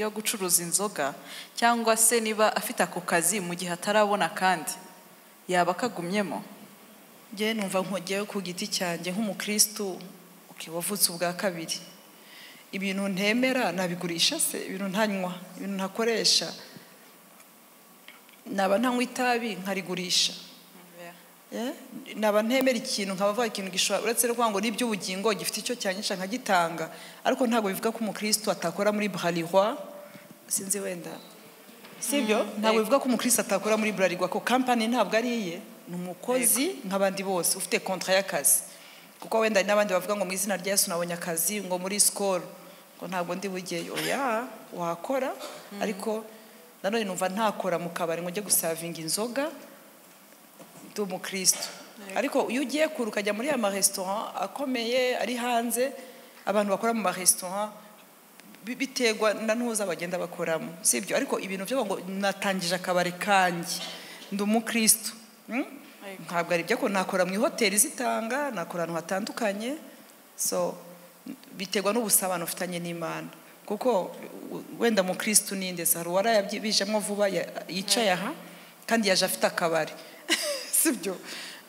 yo gucuruza inzoga? Cyangwa se niba afite ako kazi mu gihe atarabona kandi yaba akagumyemo? Njyewe numva nkogeyeho ku giti cyanjye nk'umukristu. Wavutse ubwa kabiri. Ibintu ntemera nabigurisha se ibintu ntanywa ibintu ntakoresha. Naba ntanywa itabi nkarigurisha. Eh, naba ntemera ikintu nkaba avuga ikintu gishobora uretse no kuvuga ngo n'iby'ubugingo gifite icyo cyanyisha nkagitanga. Ariko ntabwo bivuga ko umukristo atakora muri bralirwa. Sinzi wenda. Sibyo ntabwo bivuga ko umukristo atakora muri bralirwa ko kampani ntabwo ari iye. Ni umukozi nk'abandi bose ufite kontra y'akazi. Kuko wenda n'abandi bavuga ngo mu izina rya yesu nabonye akazi ngo muri sikoro ngo ntabwo ndi bugeyo. Oya wakora? Ariko nanone numva ntakora mu kabari ngo njye gusavinga inzoga ndi umukristo. Ariko iyo ugiye kure ukajya muri ya maresitora akomeye ari hanze abantu bakora mu maresitora bi- biterwa na ntuza bagenda bakoramo si ibyo? Ariko ibintu byo ngo natangije akabari kanjye ndi umukristo. Hmm? Ntabwo ari ibyo ko nakora mu ihoteli zitanga nakora ahantu hatandukanye so biterwa n'ubusabane ufitanye n'imana. Kuko wenda mukristo ninde se hari uwarayabijemo vuba ya- yicaye aha kandi yaje afite akabari. [LAUGHS] Sibyo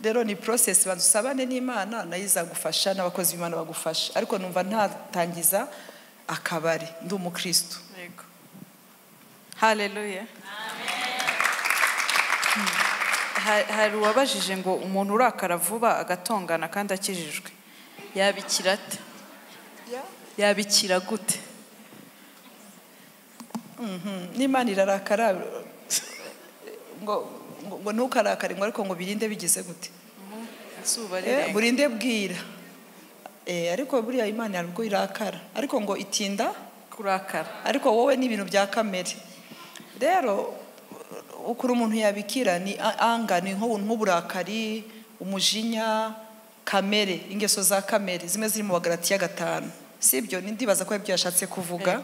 rero ni process banza usabane n'imana na yo izagufasha n'abakozi b'imana bagufasha ariko numva ntatangiza akabari. Ndi umukristo. Yego. Haleluya Ha- hari uwabajije ngo umuntu urakara vuba agatongana kandi akijijwe. Yabikira ate? Yabikira gute? Mhm. n'imana irarakara. Ngo ntukarakare ngo ariko ngo birinde bigize gute? Eh, rirenga burinde bwira. Eh, ariko buriya imana ntabwo irakara. Ariko ngo itinda? Kurakara. Ariko wowe ni ibintu bya kamere. Rero ukuntu umuntu yabikira ni anga ni nk'ubu- nk'uburakari umujinya kamere ingeso za kamere zimwe ziri mu bagaratiya gatanu. Sibyo ndibaza ko ari byo yashatse kuvuga.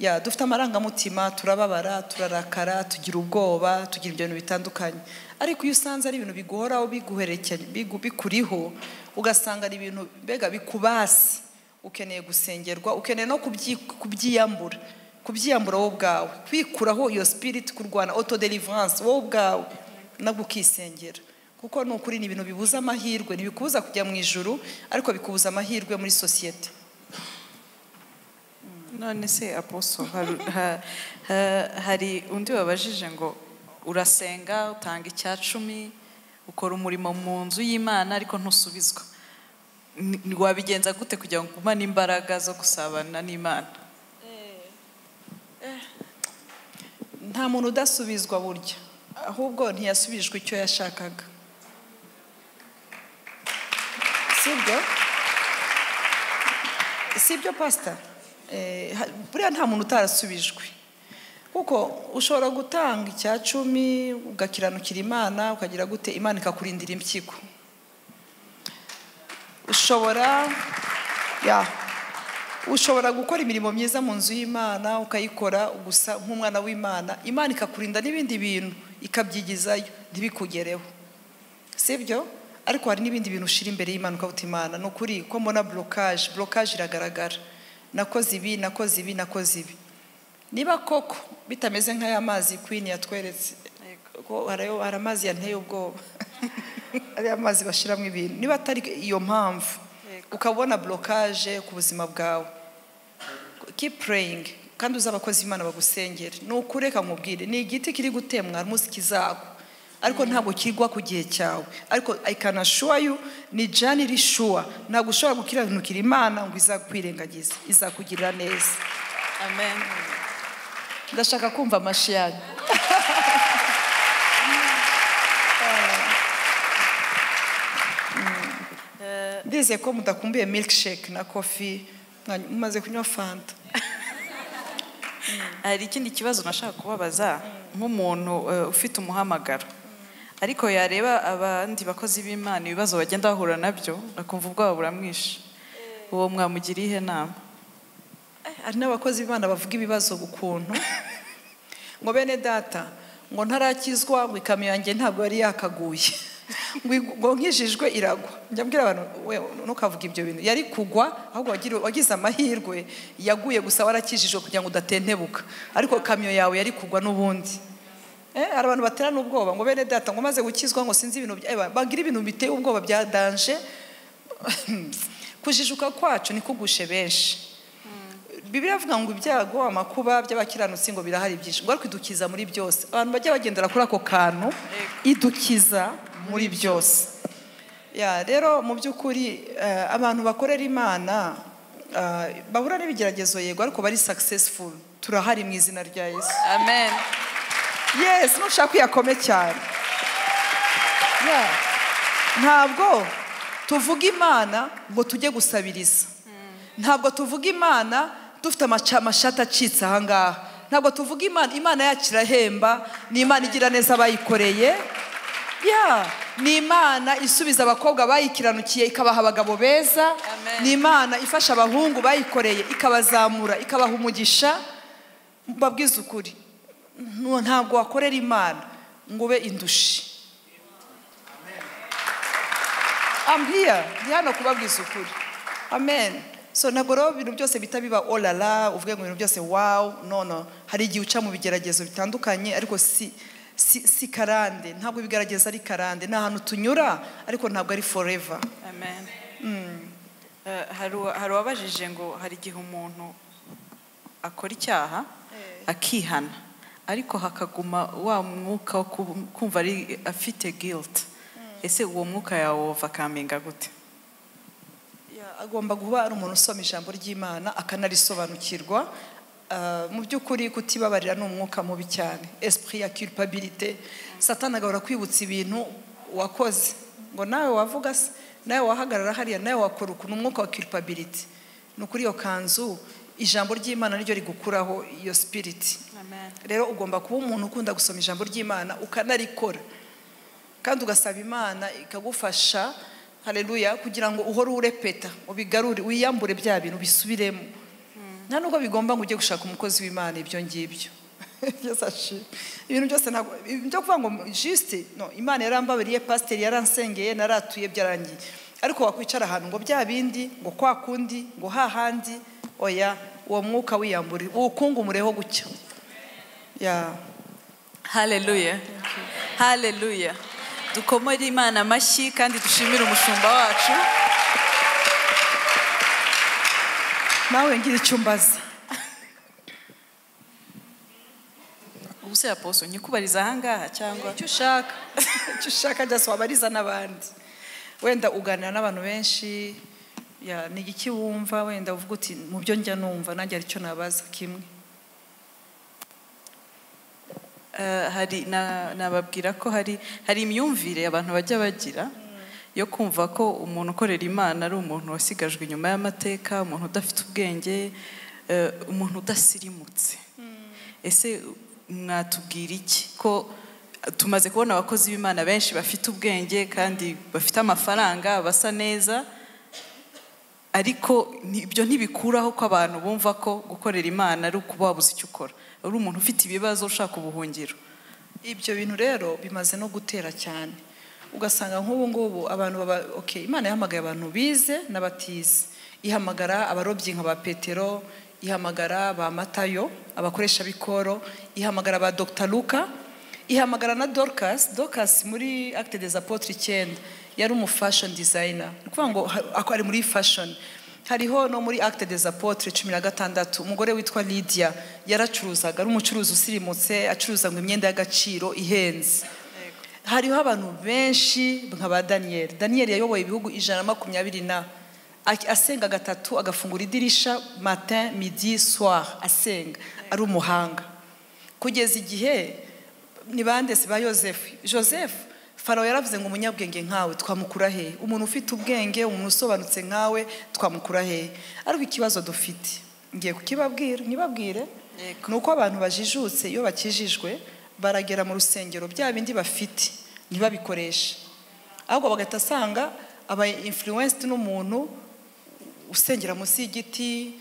Ya dufite amarangamutima turababara turarakara tugira ubwoba tugira ibyo bintu bitandukanye. Ariko iyo usanze ari ibintu biguhoraho biguherekenya bigu- bikuriho ugasanga ari ibintu mbega bikubasi. Ukeneye gusengerwa ukeneye no kubyi- kubyiyambura. Kubyiyambura wowe ubwawe kwikuraho iyo spirit kurwana auto deliverance wowe ubwawe nabwo ukisengera kuko ni ukuri ni ibintu bibuza amahirwe ntibikubuza kujya mu ijuru ariko bikubuza amahirwe muri sosiyete none se aposo hari, ha- ha- hari undi wabajije ngo urasenga utanga icya cumi ukora umurimo mu nzu y'imana ariko ntusubizwa. Wabigenza gute kugira ngo ugumane imbaraga zo gusabana n'imana? Nta muntu udasubizwa burya ahubwo ntiyasubijwe icyo yashakaga. Sibyo sibyo pasita Eh, buriya nta muntu utarasubijwe. Kuko ushobora gutanga icya cumi ugakiranukira imana ukagira gute imana ikakurindira impyiko. Ushobora ya. Ushobora gukora imirimo myiza mu nzu y'imana ukayikora gusa nk'umwana w'imana. Imana ikakurinda n'ibindi bintu ikabyigizayo ntibikugereho. Sibyo ariko hari n'ibindi bintu ushyira imbere y'imana ukavuga imana ni ukuri ko mbona burokaje burokaje iragaragara. Nakoze ibi nakoze ibi nakoze ibi. Niba koko bitameze nk'aya mazi kwini yatweretse hari amazi yanteye ubwoba. [LAUGHS] Ariya mazi bashyiramo ibintu. Niba atari iyo mpamvu ukabona burokaje ku buzima bwawe. Keep praying. Kandi uzi abakozi imana bagusengera ni ukureka nkubwire. Ni igiti kiri gutemwa munsi kizagwa ariko ntabwo kigwa ku gihe cyawe. Ariko i can assure you ni jani iri shuwa ntabwo ushobora gukiranukira imana ngo izakwirengagize. Izakugirira neza. Amen. Ndashaka kumva amashi [LAUGHS] ndizeye ko mudakumbuye milkshake na kofi mumaze kunywa fanta. [LAUGHS] Hari ikindi kibazo nashaka kubabaza. Nk'umuntu eh, ufite umuhamagaro. Ariko yareba abandi bakozi b'imana ibibazo bagenda bahura na byo akumva ubwoba buramwishe. Uwo mwamugiriye ihe nama hari n'abakozi b'imana bavuga ibibazo ukuntu [LAUGHS] ngo bene data ngo ntarakizwa ngo ikamyo yanjye ntabwo yari yakaguye. Ngo nkijijwe iragwa. Njya mbwira abantu we ntukavuge ibyo bintu. Yari kugwa ahubwo wagize amahirwe yaguye gusa warakijijwe kugira ngo udatentebuka. Ariko kamyo yawe yari kugwa n'ubundi. Eh, hari abantu baterana ubwoba ngo bene data ngo maze gukizwa ngo sinzi ibintu bagira ibintu biteye ubwoba bya danje. [LAUGHS] Kujijuka kwacu ni kugushe benshi. Bibiliya avuga ngo ibyago amakuba by'abakiranutsi ngo birahari byinshi. Ngo ariko idukiza muri byose. Abantu bajya bagendera kuri ako kantu. Idukiza muri byose. Ya rero mu by'ukuri eh, abantu bakorera imana eh, bahura n'ibigeragezo yego ariko bari successful. Turahari mu izina rya yesu. Amen. Yes nushaka kwiyakome cyane. Ntabwo tuvuga imana ngo tujye gusabiriza. Ntabwo tuvuga imana dufite amashati acitse ahangaha. Ntabwo tuvuga imana imana yacu irahemba ni imana igira neza abayikoreye. Ni imana isubiza abakobwa bayikiranukiye ikabaha abagabo beza. Ni imana ifasha abahungu bayikoreye ikabazamura ikabaha umugisha. Mbabwize ukuri ntabwo wakorera imana ngo ube indushi. I'm here ndi hano kubabwiza ukuri. Amen. So ntabwo rero ibintu byose bita biba olala uvuge ngo ibintu byose wow no no. Hari igihe uca mu bigeragezo bitandukanye ariko si si, si karande. Ntabwo ibigaragaza ari karande. Ni ahantu tunyura ariko ntabwo ari forever. Amen. Eh, hari uwa- hari uwabajije ngo hari igihe umuntu akora icyaha akihana. Ariko hakaguma wa mwuka wo ku- kumva ari afite guilt. Ese uwo mwuka yawova akaminga gute? Ya, agomba kuba ari umuntu usoma ijambo ry'imana akanarisobanukirwa mu by'ukuri kutibabarira ni umwuka mubi cyane. Esprit ya culpabilité. Satani agahora kwibutsa ibintu wakoze. Ngo nawe wavuga se nawe wahagarara hariya nawe wakora ukuntu umwuka wa culpability ni ukuri iyo kanzu ijambo ry'imana niryo rigukuraho iyo spirit. Amen. Rero ugomba kuba umuntu ukunda gusoma ijambo ry'imana ukanarikora. Kandi ugasaba imana ikagufasha hareruya kugira ngo uhore urepeta ubigarure wiyambure bya bintu bisubiremo. Nta nubwo bigomba ngo ujye gushaka umukozi w'imana ibyo ngibyo. [LAUGHS] Ibintu byose ntabwo byo kuvuga ngo jisite no imana yarambabariye pasiteri yaransengeye naratuye byarangiye. Ariko wakwicara ahantu ngo bya bindi ngo kwa kundi ngo hahandi oya uwo mwuka wiyambure gucya ya haleluya haleluya dukomere imana amashyi kandi dushimire umushumba wacu. Nawe ngira icyo umbaza ubu se aposo nyikubariza ahangaha cyangwa? Icyo ushaka. [LAUGHS] Icyo ushaka byose wabariza n'abandi. Wenda uganira n'abantu benshi ya ni iki wumva? Wenda uvuga uti mu byo njya numva nanjye hari icyo nabaza kimwe. Eh, hari na- nababwira ko hari hari imyumvire abantu bajya bagira. Yo kumva ko umuntu ukorera imana ari umuntu wasigajwe inyuma y'amateka umuntu udafite ubwenge eh, umuntu udasirimutse. Ese mwatubwira iki? Ko tumaze kubona abakozi b'imana benshi bafite ubwenge kandi bafite amafaranga basa neza ariko ibyo ntibikuraho ko abantu bumva ko gukorera imana ari ukuba wabuze icyo ukora. Uri umuntu ufite ibibazo ushaka ubuhungiro. Ibyo bintu rero bimaze no gutera cyane. Ugasanga nk'ubu ngubu abantu baba okay imana yahamagaye abantu bize n'abatize. Ihamagara abarobyi nka ba petero ihamagara ba matayo abakoresha b'ikoro ihamagara ba dr luka ihamagara na dorcas. Dorcas muri acte des apotres icyenda yari umu fashion designer. Ni ukuvuga ngo ari muri fashion. Hariho no muri acte des apotres cumi na gatandatu umugore witwa lydia yaracuruzaga ari umucuruzi usirimutse acuruza ngo imyenda y'agaciro ihenze. Hariho abantu benshi nka ba daniyeli daniyeli yayoboye ibihugu ijana na makumyabiri na asenga gatatu agafungura idirisha matin midi soir. Asenga. Ari umuhanga. Kugeza igihe ni bande se ba yosefu joseph farawo yaravuze ngo umunyabwenge nkawe twamukura he? Umuntu ufite ubwenge umuntu usobanutse nkawe twamukura he? Ariko ikibazo dufite. Ngiye kukibabwira ntibabwire ni uko abantu bajijutse iyo bakijijwe baragera mu rusengero bya bindi bafite ntibabikoreshe. Ahubwo bagahita asanga aba influenced n'umuntu usengera munsi y'igiti.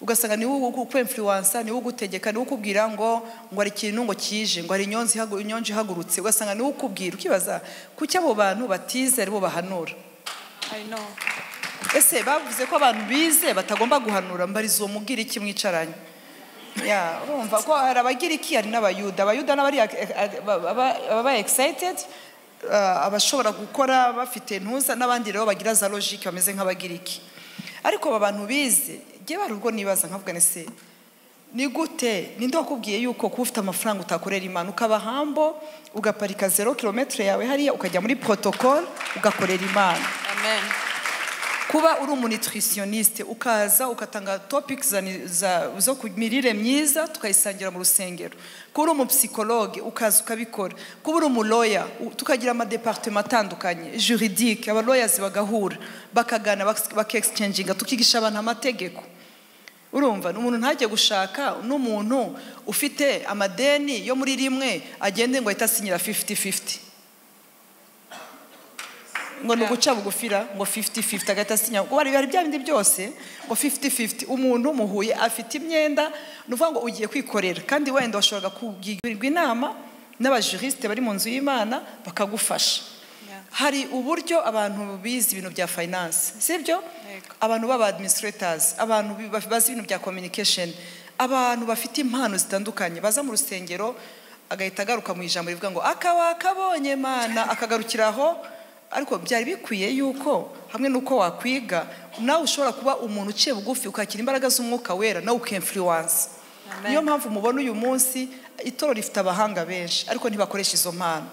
Ugasanga ni we ukwemfluwansa ni we ugutegeka ni we ukubwira ngo ngo hari ikintu ngo kije ngo hari inyonji ihagurutse. Ugasanga ni we ukubwira ukibaza kuki abo bantu batize ari bo bahanura? Ese bavuze ko abantu bize batagomba guhanura? Mbariza uwo mubwira iki mwicaranye. Urumva ko hari abagira iki hari n'abayuda. Abayuda baba excited uh, abashobora gukora bafite ntuza n'abandi rero bagira za logique bameze nk'abagira iki ariko aba bantu bize jye bari ubwo nibaza nkavuga ne se ni gute? Ninde wakubwiye yuko kuba ufite amafaranga utakorera imana ukaba hambo ugaparika zero kilometre yawe hariya ukajya muri protocole ugakorera imana amen. Kuba uri umunitritioniste ukaza ugatanga za, zo ku mirire myiza tukayisangira mu rusengero. Kuba uri umupsikologe ukaza ukabikora. Kuba uri umuloya tukagira amadepartema atandukanye juridique. Abaloyazi bagahura bakagana bak- bakexchanginga tukigisha abantu amategeko. Urumva ni umuntu ntajye gushaka n'umuntu ufite amadeni yo muri rimwe agende ngo ahite asinyira 50-50 ngo ni uguca bugufira ngo 50-50 agahita asinya ngo hari bya bindi byose ngo 50-50 umuntu muhuye afite imyenda ni ukuvuga ngo ugiye kwikorera. Kandi wenda washoboraga kugirirwa inama n'abajurisite bari mu nzu y'imana bakagufasha. Hari uburyo abantu bize ibintu bya finance sibyo abantu b'aba administrators abantu bazi ibintu bya communication. Abantu bafite impano zitandukanye. Baza mu rusengero agahita agaruka mu ijambo rivuga ngo akaba kabonye mana. [LAUGHS] Akagarukira aho? Ariko byari bikwiye yuko hamwe n'uko wakwiga nawe ushobora kuba umuntu uciye bugufi ukakira imbaraga z'umwuka wera nawe Amen. niyo mpamvu mubona uyu munsi itoro rifite abahanga benshi ariko ntibakoresha izo mpano.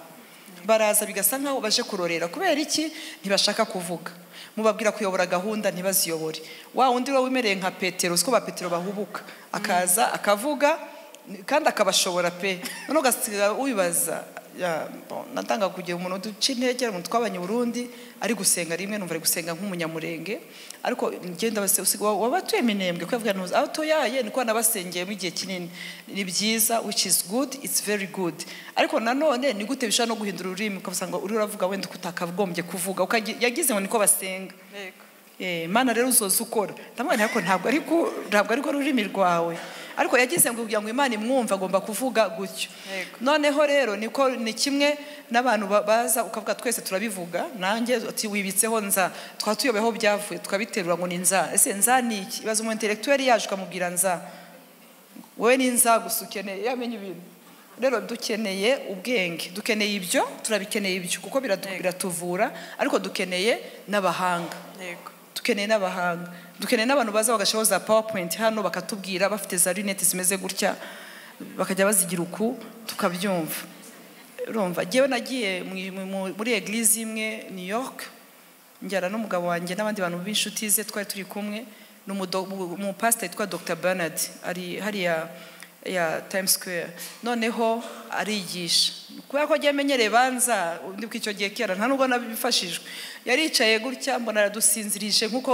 Baraza bigasa nkaho baje kurorera. Kubera iki? Ntibashaka kuvuga. Mubabwira kuyobora gahunda ntibaziyobore. Wa wundi we wimereye nka petero siko ba petero bahubuka. Akaza akavuga kandi akabashobora pe. Noneho ugasiga wibaza natanga kugira umuntu duca intege umuntu twabanye burundi ari gusenga rimwe numva ari gusenga nk'umunyamurenge. Ariko ngenda wabatuye minembwe kwavuga ntuzi. Aho tuyaye niko nabasengeyemo igihe kinini. Ni byiza which is good it's very good. Ariko nanone ni gute bishobora no guhindura ururimi? Ukabasanga uri uravuga wenda uko utakagombye kuvuga. Yagize ngo niko basenga. Yego. Eh, mana rero uzoza ukora. Ndamubona ariko ntabwo ari ku- ntabwo ari rwo rurimi rwawe. Ariko yagize ngo kugira ngo imana imwumve agomba kuvuga gutyo. Noneho rero niko ni kimwe n'abantu ba- baza ukavuga twese turabivuga nanjye ati wibitseho nza twaba tuyobeho byavuye tukabiterura ngo ni nza. Ese nza ni iki? Ibaza umu intellectuel yaje ukamubwira nza. Wowe ni nza gusa ukeneye yamenye ibintu. Rero dukeneye ubwenge. Dukeneye ibyo? Turabikeneye ibyo. Kuko biratuvura ariko dukeneye n'abahanga. Dukeneye n'abahanga. Dukeneye n'abantu baza bagashyiraho za powerpoint hano bakatubwira bafite za lunette zimeze gutya bakajya bazigira uku tukabyumva. Urumva njyewe nagiye mu- mu- muri eglise imwe new york njyana n'umugabo wanjye n'abandi bantu b'inshuti ze twari turi kumwe ni umupasiteri witwa dr. Bernard ari hariya ya Times Square noneho arigisha kubera ko amenyereye banza ndi icyo gihe kera nta nubwo nabifashijwe yaricaye gutya mbona aradusinzirije nk'uko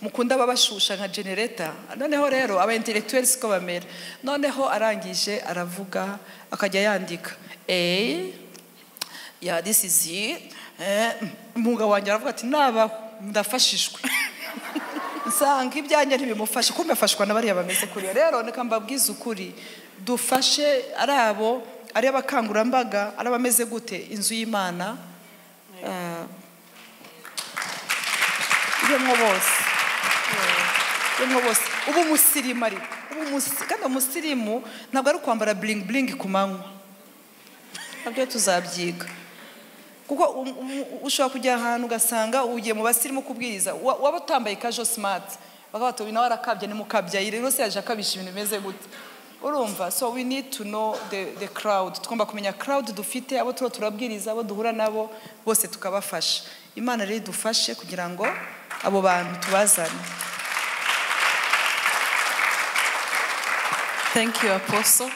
mukunda babashusha nka genereta noneho rero aba intellectuel siko bamera noneho arangije aravuga akajya yandika eh ya this is it eh, umugabo wanjye aravuga ati nabaho ndafashijwe nsanga ibyanjye ntibimufashe. Kumbe afashwa na bariya bameze kuriya. Rero reka mbabwize ukuri. Dufashe ari abo ari abakangurambaga ari abameze gute? Inzu y'imana. Ah, iremwo bose. Iremwo bose. Uba umusirimu ariko kandi umusirimu ntabwo ari ukwambara buringi buringi ku manywa. Nabyo tuzabyiga. Kuko ushobora kujya ahantu ugasanga ugiye mu basirimu kubwiriza. Wa- waba utambaye kajo simati bakavuga bati uyu nawe arakabya ni mukabya rero se yaje akabisha ibintu bimeze gute? Urumva? So we need to know the, the crowd. Tugomba kumenya crowd dufite abo tuba turabwiriza abo duhura nabo bose tukabafasha. Imana rero idufashe kugira ngo abo bantu tubazane. Thank you apostle.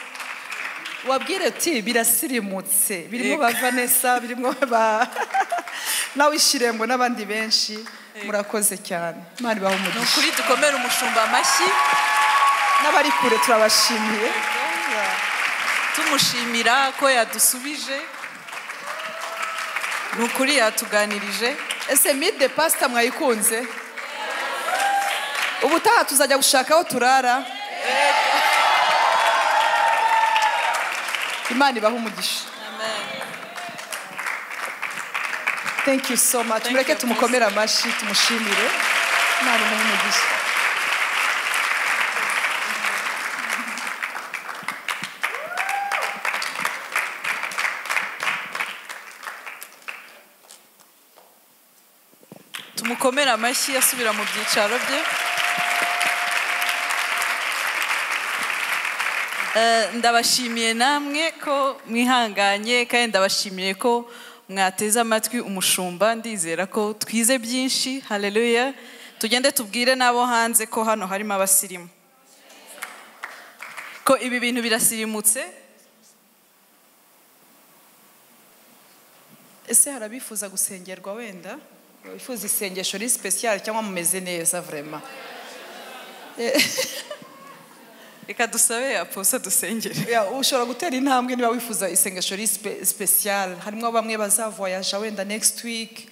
Wabwire uti birasirimutse birimo ba vanessa birimo ba [LAUGHS] nawe ishirembo n'abandi benshi. Murakoze cyane. Imana ibaho ni umugisha ukuri dukomere umushumba amashyi. N'abari kure turabashimiye. Tumushimira ko yadusubije. Ni ukuri yatuganirije. Ese mide pasita mwayikunze? Ubutaha tuzajya gushaka aho turara. Imana ibaho umugisha. Thank you so much. Mureke tumukomere amashyi tumushimire. Imana imuhe umugisha. Tumukomere amashyi asubira mu byicaro bye. Ndabashimiye namwe ko mwihanganye kandi ndabashimiye ko mwateze amatwi umushumba. Ndizera ko twize byinshi. Haleluya tugende tubwire n'abo hanze ko hano harimo abasirimu. Ko ibi bintu birasirimutse? Ese hari abifuza gusengerwa wenda? Bifuza isengesho riri sipesiyare cyangwa mumeze neza vrema [LAUGHS] reka dusabe aposa dusengere. Ushobora gutera intambwe niba wifuza isengesho sipesiyare harimo bamwe bazavoyaja wenda next week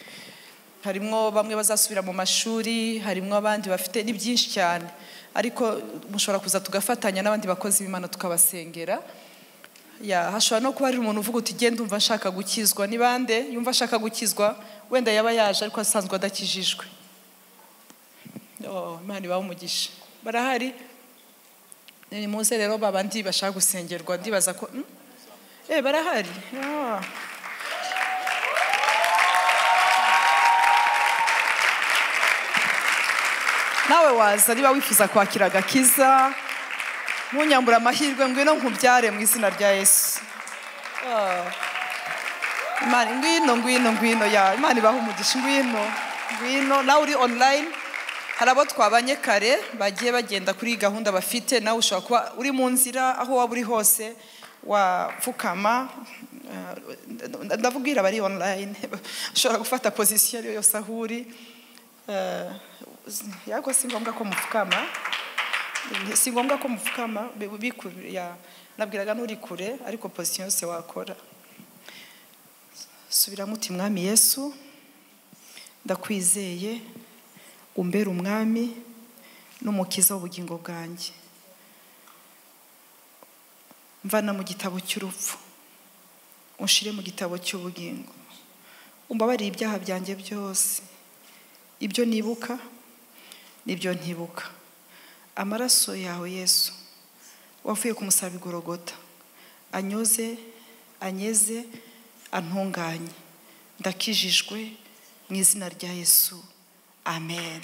harimo bamwe bazasubira mu mashuri harimo abandi bafite ni byinshi cyane. Ariko mushobora kuza tugafatanya n'abandi bakozi b'imana tukabasengera. Ya hashobora no kuba hari umuntu uvuga uti genda umva ashaka gukizwa. Ni bande? Yumva ashaka gukizwa wenda yaba yaje ariko asanzwe adakijijwe. Oh, imana ibahe umugisha. Barahari? Ni muze rero babandi bashaka gusengerwa ndibaza ko hmm? eh barahari Ah. nawe waza niba wifuza kwakira agakiza ntunyambure amahirwe ngwino nkubyare mu izina rya yesu Ah. Ngwino ngwino ngwino ya imana ibaha umugisha ngwino ngwino nawe uri online hari abo twabanye kare bagiye bagenda kuri gahunda bafite nawe ushobora kuba uri mu nzira aho waba uri hose wapfukama eh, ndabubwira abari online [LAUGHS] ushobora gufata pozisiyo ariyo yose aho uri. Eh, yego si ngombwa ko mupfukama si ngombwa ko mupfukama nabwiraga n'uri kure ariko pozisiyo yose wakora. Subiramo uti mwami yesu ndakwizeye. Umbere umwami n'umukiza w'ubugingo bwanjye. Mvana mu gitabo cy'urupfu unshire mu gitabo cy'ubugingo. Umbabarire ibyaha byanjye byose. Ibyo nibuka n'ibyo ntibuka. Amaraso yawe yesu wavuye ku musaraba i Golgotha anyoze anyeze antunganye. Ndakijijwe mu izina rya yesu. 아멘.